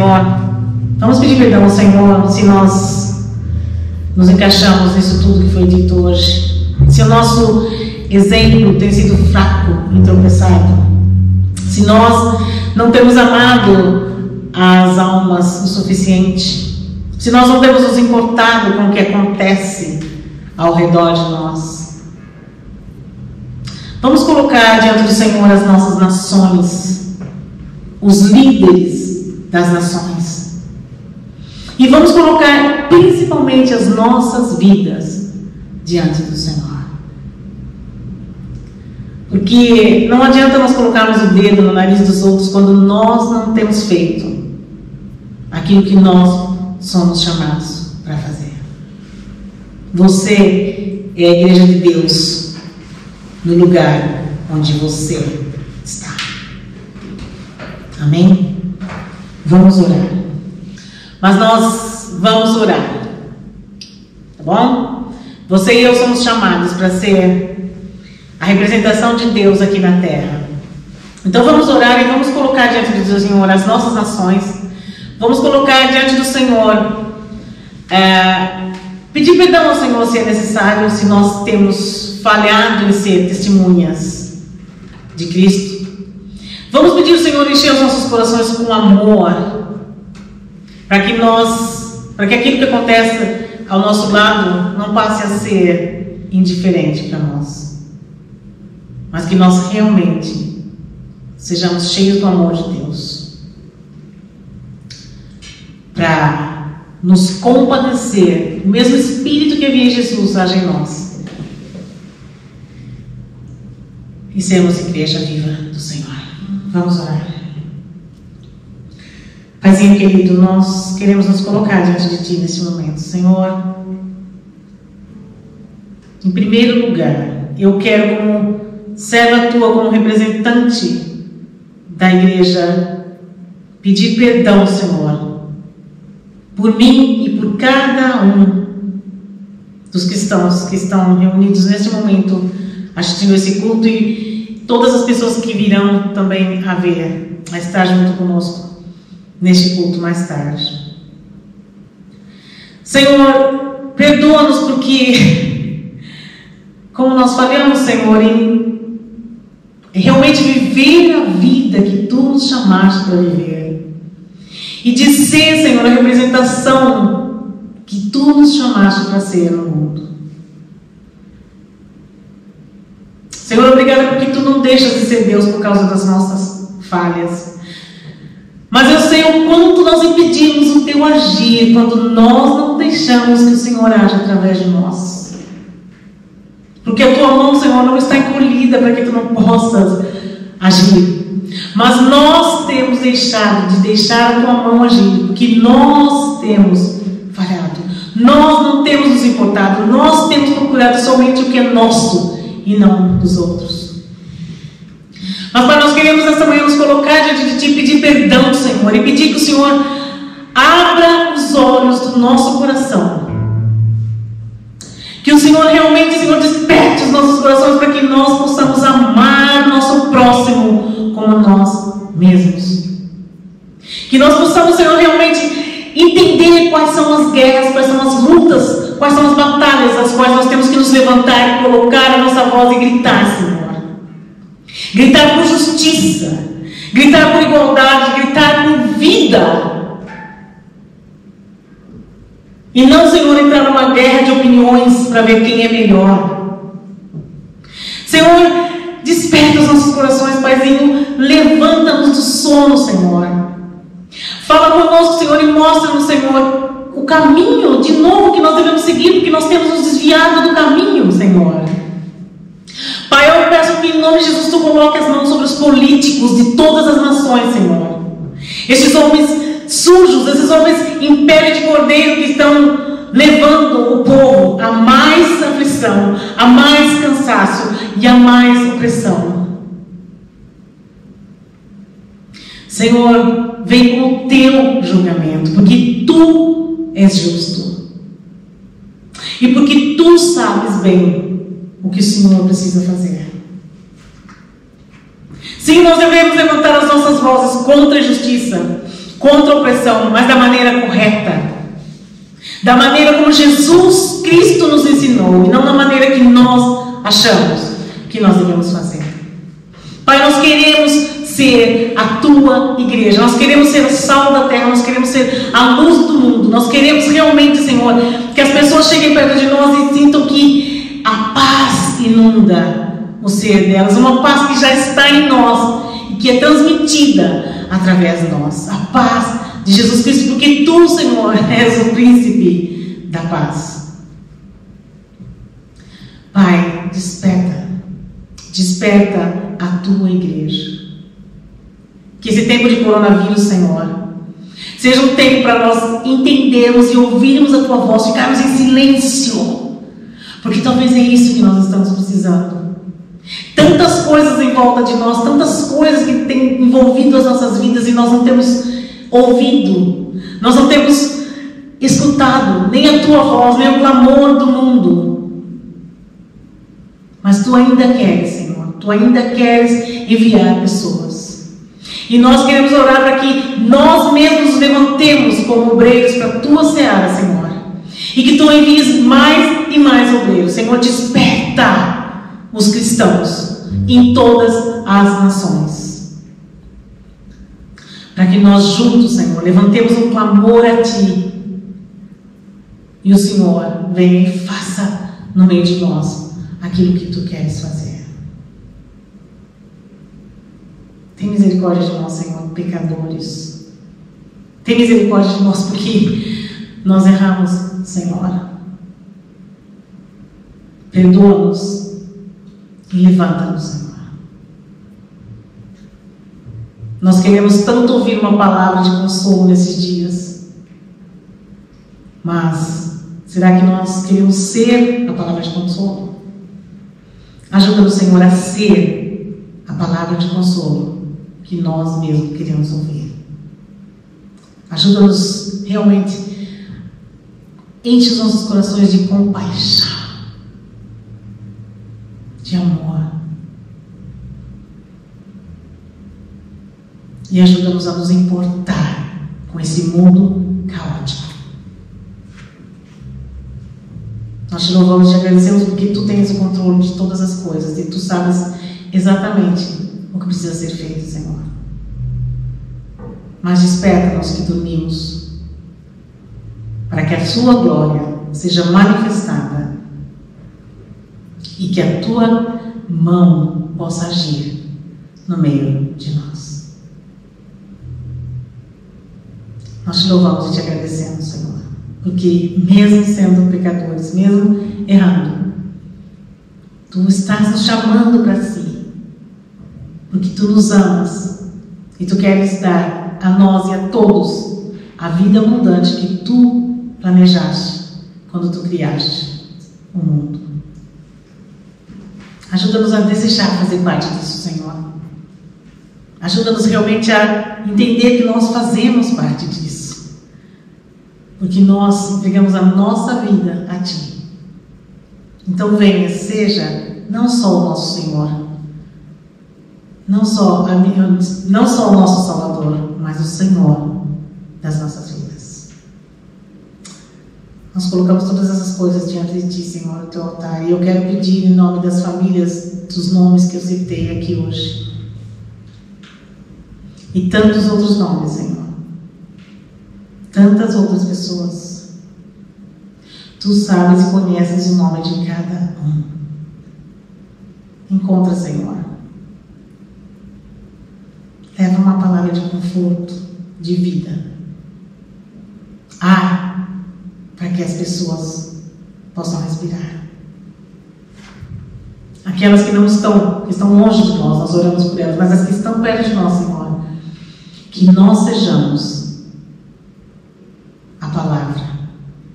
Senhor. Vamos pedir perdão ao Senhor se nós nos encaixamos nisso tudo que foi dito hoje. Se o nosso exemplo tem sido fraco e tropeçado. Se nós não temos amado as almas o suficiente. Se nós não temos nos importado com o que acontece ao redor de nós. Vamos colocar diante do Senhor as nossas nações, os líderes das nações. E vamos colocar principalmente as nossas vidas diante do Senhor. Porque não adianta nós colocarmos o dedo no nariz dos outros quando nós não temos feito aquilo que nós somos chamados para fazer. Você é a igreja de Deus no lugar onde você está. Amém? Vamos orar. Mas nós vamos orar. Tá bom? Você e eu somos chamados para ser a representação de Deus aqui na terra. Então vamos orar e vamos colocar diante do Senhor as nossas ações. Vamos colocar diante do Senhor. é, pedir perdão ao Senhor se é necessário, se nós temos falhado em ser testemunhas de Cristo. Vamos pedir ao Senhor encher os nossos corações com amor, para que nós, para que aquilo que acontece ao nosso lado não passe a ser indiferente para nós, mas que nós realmente sejamos cheios do amor de Deus, para nos compadecer, o mesmo Espírito que havia em Jesus age em nós, e sermos igreja viva do Senhor. Vamos orar. Paizinho querido, nós queremos nos colocar diante de Ti nesse momento. Senhor, em primeiro lugar, eu quero, como serva Tua, como representante da igreja, pedir perdão, Senhor, por mim e por cada um dos cristãos que estão reunidos neste momento, assistindo esse culto e todas as pessoas que virão também a ver, a estar junto conosco neste culto mais tarde. Senhor, perdoa-nos porque, como nós falamos, Senhor, em realmente viver a vida que Tu nos chamaste para viver. E de ser, Senhor, a representação que Tu nos chamaste para ser no mundo. Senhor, obrigado porque não deixas de ser Deus por causa das nossas falhas. Mas eu sei o quanto nós impedimos o teu agir quando nós não deixamos que o Senhor age através de nós. Porque a tua mão, Senhor, não está encolhida para que tu não possas agir. Mas nós temos deixado de deixar a tua mão agir, porque nós temos falhado. Nós não temos nos importado, nós temos procurado somente o que é nosso e não dos outros. Mas Pai, nós queremos essa manhã nos colocar diante de Ti, pedir perdão, Senhor, e pedir que o Senhor abra os olhos do nosso coração. Que o Senhor realmente, Senhor, desperte os nossos corações para que nós possamos amar o nosso próximo como nós mesmos. Que nós possamos, Senhor, realmente entender quais são as guerras, quais são as lutas, quais são as batalhas as quais nós temos que nos levantar e colocar a nossa voz e gritar, Senhor. Gritar por justiça, gritar por igualdade, gritar por vida. E não, Senhor, entrar numa guerra de opiniões para ver quem é melhor. Senhor, desperta os nossos corações, Paizinho. Levanta-nos do sono, Senhor. Fala conosco, Senhor, e mostra-nos, Senhor, o caminho de novo que nós devemos seguir, porque nós temos nos desviado do caminho, Senhor. Pai, eu peço que em nome de Jesus tu coloque as mãos sobre os políticos de todas as nações, Senhor. Estes homens sujos, esses homens em pele de cordeiro que estão levando o povo a mais aflição, a mais cansaço e a mais opressão. Senhor, vem com o teu julgamento, porque tu és justo. E porque tu sabes bem o que o Senhor precisa fazer. Sim, nós devemos levantar as nossas vozes contra a injustiça, contra a opressão, mas da maneira correta. Da maneira como Jesus Cristo nos ensinou, e não da maneira que nós achamos que nós devemos fazer. Pai, nós queremos ser a tua igreja, nós queremos ser o sal da terra, nós queremos ser a luz do mundo, nós queremos realmente, Senhor, que as pessoas cheguem perto de nós e sintam que a paz inunda o ser delas, uma paz que já está em nós e que é transmitida através de nós, a paz de Jesus Cristo, porque tu, Senhor, és o príncipe da paz. Pai, desperta, desperta a tua igreja. Que esse tempo de coronavírus, Senhor, seja um tempo para nós entendermos e ouvirmos a tua voz, ficarmos em silêncio, porque talvez é isso que nós estamos precisando. Tantas coisas em volta de nós, tantas coisas que têm envolvido as nossas vidas e nós não temos ouvido, nós não temos escutado nem a tua voz, nem o clamor do mundo. Mas tu ainda queres, Senhor, tu ainda queres enviar pessoas. E nós queremos orar para que nós mesmos nos levantemos como obreiros para a tua seara, Senhor. E que tu envies mais e mais obreiros. Senhor, desperta os cristãos em todas as nações. Para que nós juntos, Senhor, levantemos um clamor a Ti. E o Senhor venha e faça no meio de nós aquilo que Tu queres fazer. Tem misericórdia de nós, Senhor, pecadores. Tem misericórdia de nós porque nós erramos, Senhor. Perdoa-nos e levanta-nos, Senhor. Nós queremos tanto ouvir uma palavra de consolo nesses dias. Mas será que nós queremos ser a palavra de consolo? Ajuda-nos, Senhor, a ser a palavra de consolo que nós mesmos queremos ouvir. Ajuda-nos realmente, enche os nossos corações de compaixão de amor. E ajuda-nos a nos importar com esse mundo caótico. Nós te louvamos e te agradecemos porque tu tens o controle de todas as coisas e tu sabes exatamente o que precisa ser feito, Senhor. Mas desperta-nos que dormimos, para que a Sua glória seja manifestada e que a tua mão possa agir no meio de nós. Nós te louvamos e te agradecemos, Senhor, porque mesmo sendo pecadores, mesmo errando, tu estás nos chamando para si, porque tu nos amas e tu queres dar a nós e a todos a vida abundante que tu planejaste quando tu criaste o mundo. Ajuda-nos a desejar fazer parte disso, Senhor. Ajuda-nos realmente a entender que nós fazemos parte disso. Porque nós entregamos a nossa vida a Ti. Então venha, seja não só o nosso Senhor, não só, a, não só o nosso Salvador, mas o Senhor das nossas vidas. Nós colocamos todas essas coisas diante de Ti, Senhor, no Teu altar. E eu quero pedir em nome das famílias, dos nomes que eu citei aqui hoje. E tantos outros nomes, Senhor. Tantas outras pessoas. Tu sabes e conheces o nome de cada um. Encontra, Senhor. Leva uma palavra de conforto, de vida. Ar, para que as pessoas possam respirar. Aquelas que não estão, que estão longe de nós, nós oramos por elas, mas as que estão perto de nós, Senhor, que nós sejamos a palavra,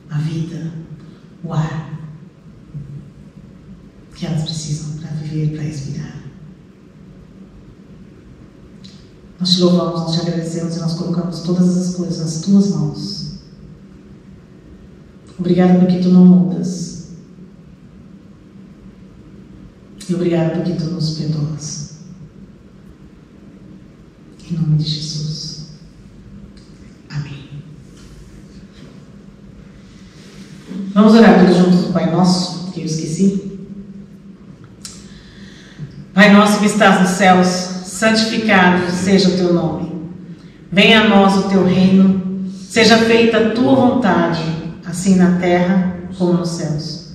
a vida, o ar que elas precisam para viver, para respirar. Nós te louvamos, nós te agradecemos e nós colocamos todas essas coisas nas tuas mãos. Obrigada porque tu não mudas. E obrigada porque tu nos perdoas. Em nome de Jesus. Amém. Vamos orar todos juntos o Pai Nosso, que eu esqueci. Pai nosso que estás nos céus, santificado seja o teu nome. Venha a nós o teu reino, seja feita a tua vontade, assim na terra como nos céus.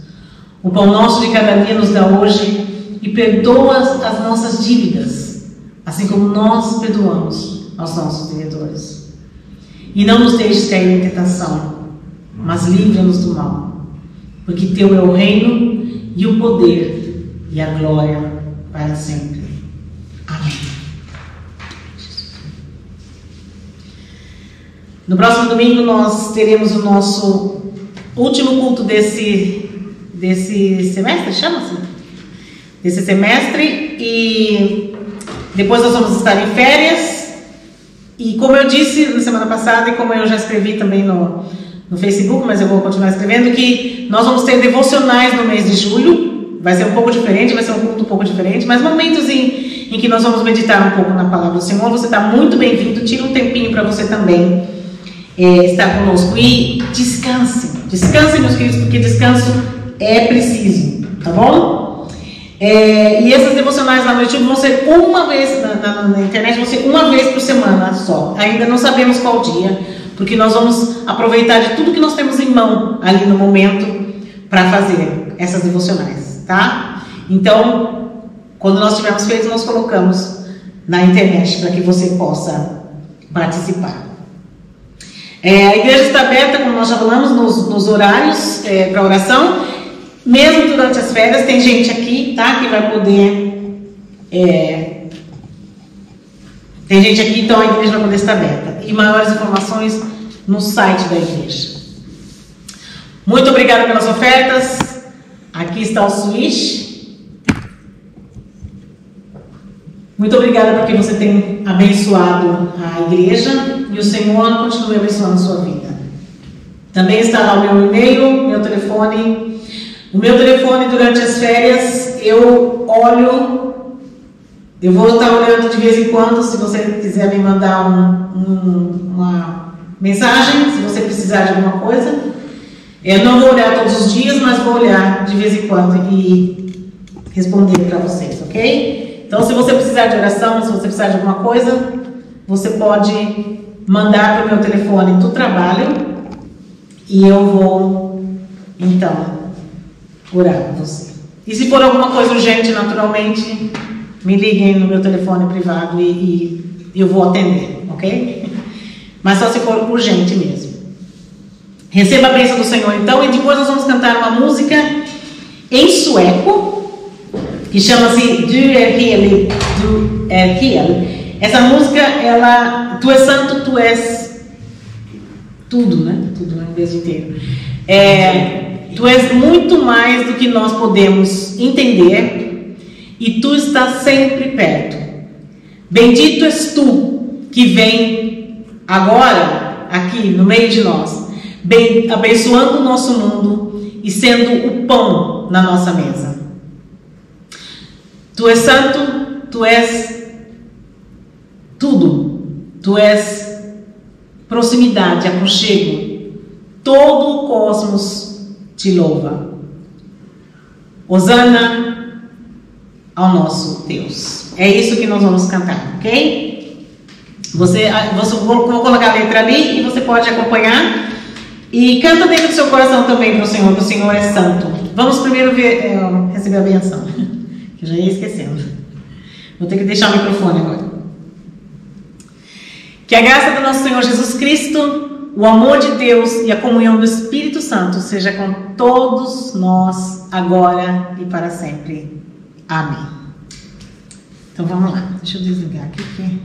O pão nosso de cada dia nos dá hoje e perdoa as nossas dívidas, assim como nós perdoamos aos nossos devedores. E não nos deixes cair em tentação, mas livra-nos do mal, porque teu é o reino e o poder e a glória para sempre. Amém. No próximo domingo nós teremos o nosso último culto desse, desse semestre, chama-se? Desse semestre e depois nós vamos estar em férias. E como eu disse na semana passada e como eu já escrevi também no, no Facebook, mas eu vou continuar escrevendo, que nós vamos ter devocionais no mês de julho. Vai ser um pouco diferente, vai ser um culto um pouco diferente, mas momentos em, em que nós vamos meditar um pouco na palavra do Senhor. Você está muito bem-vindo. Tira um tempinho para você também é, estar conosco. E descanse. Descanse, meus queridos, porque descanso é preciso. Tá bom? É, e essas devocionais lá no YouTube vão ser uma vez, na, na, na internet, vão ser uma vez por semana só. Ainda não sabemos qual dia, porque nós vamos aproveitar de tudo que nós temos em mão ali no momento para fazer essas devocionais, tá? Então, quando nós tivermos feito, nós colocamos na internet para que você possa participar. É, a igreja está aberta, como nós já falamos, nos, nos horários é, para oração. Mesmo durante as férias, tem gente aqui, tá? Que vai poder. é, tem gente aqui, então a igreja vai poder estar aberta. E maiores informações no site da igreja. Muito obrigada pelas ofertas. Aqui está o switch. Muito obrigada porque você tem abençoado a igreja e o Senhor continue abençoando a sua vida. Também está lá o meu e-mail, meu telefone. O meu telefone durante as férias eu olho, eu vou estar olhando de vez em quando, se você quiser me mandar um- um- uma mensagem, se você precisar de alguma coisa. Eu não vou olhar todos os dias, mas vou olhar de vez em quando e responder para vocês, ok? Então, se você precisar de oração, se você precisar de alguma coisa, você pode mandar para o meu telefone do trabalho e eu vou, então, orar por você. E se for alguma coisa urgente, naturalmente, me liguem no meu telefone privado e, e eu vou atender, ok? Mas só se for urgente mesmo. Receba a bênção do Senhor então, e depois nós vamos cantar uma música em sueco, que chama-se Du är helig, du är hel. Essa música, ela, tu és santo, tu és tudo, né? Tudo no inglês inteiro. É, tu és muito mais do que nós podemos entender e tu estás sempre perto. Bendito és tu que vem agora aqui no meio de nós, abençoando o nosso mundo e sendo o pão na nossa mesa. Tu és santo, tu és tudo. Tu és proximidade, aconchego. Todo o cosmos te louva. Osana ao nosso Deus. É isso que nós vamos cantar, ok? Você, ah, você vou, vou colocar a letra ali e você pode acompanhar. E canta dentro do seu coração também para o Senhor, que o Senhor é santo. Vamos primeiro ver, eh, receber a benção, eu já ia esquecendo. Vou ter que deixar o microfone agora. Que a graça do nosso Senhor Jesus Cristo, o amor de Deus e a comunhão do Espírito Santo seja com todos nós, agora e para sempre. Amém. Então vamos lá. Deixa eu desligar aqui.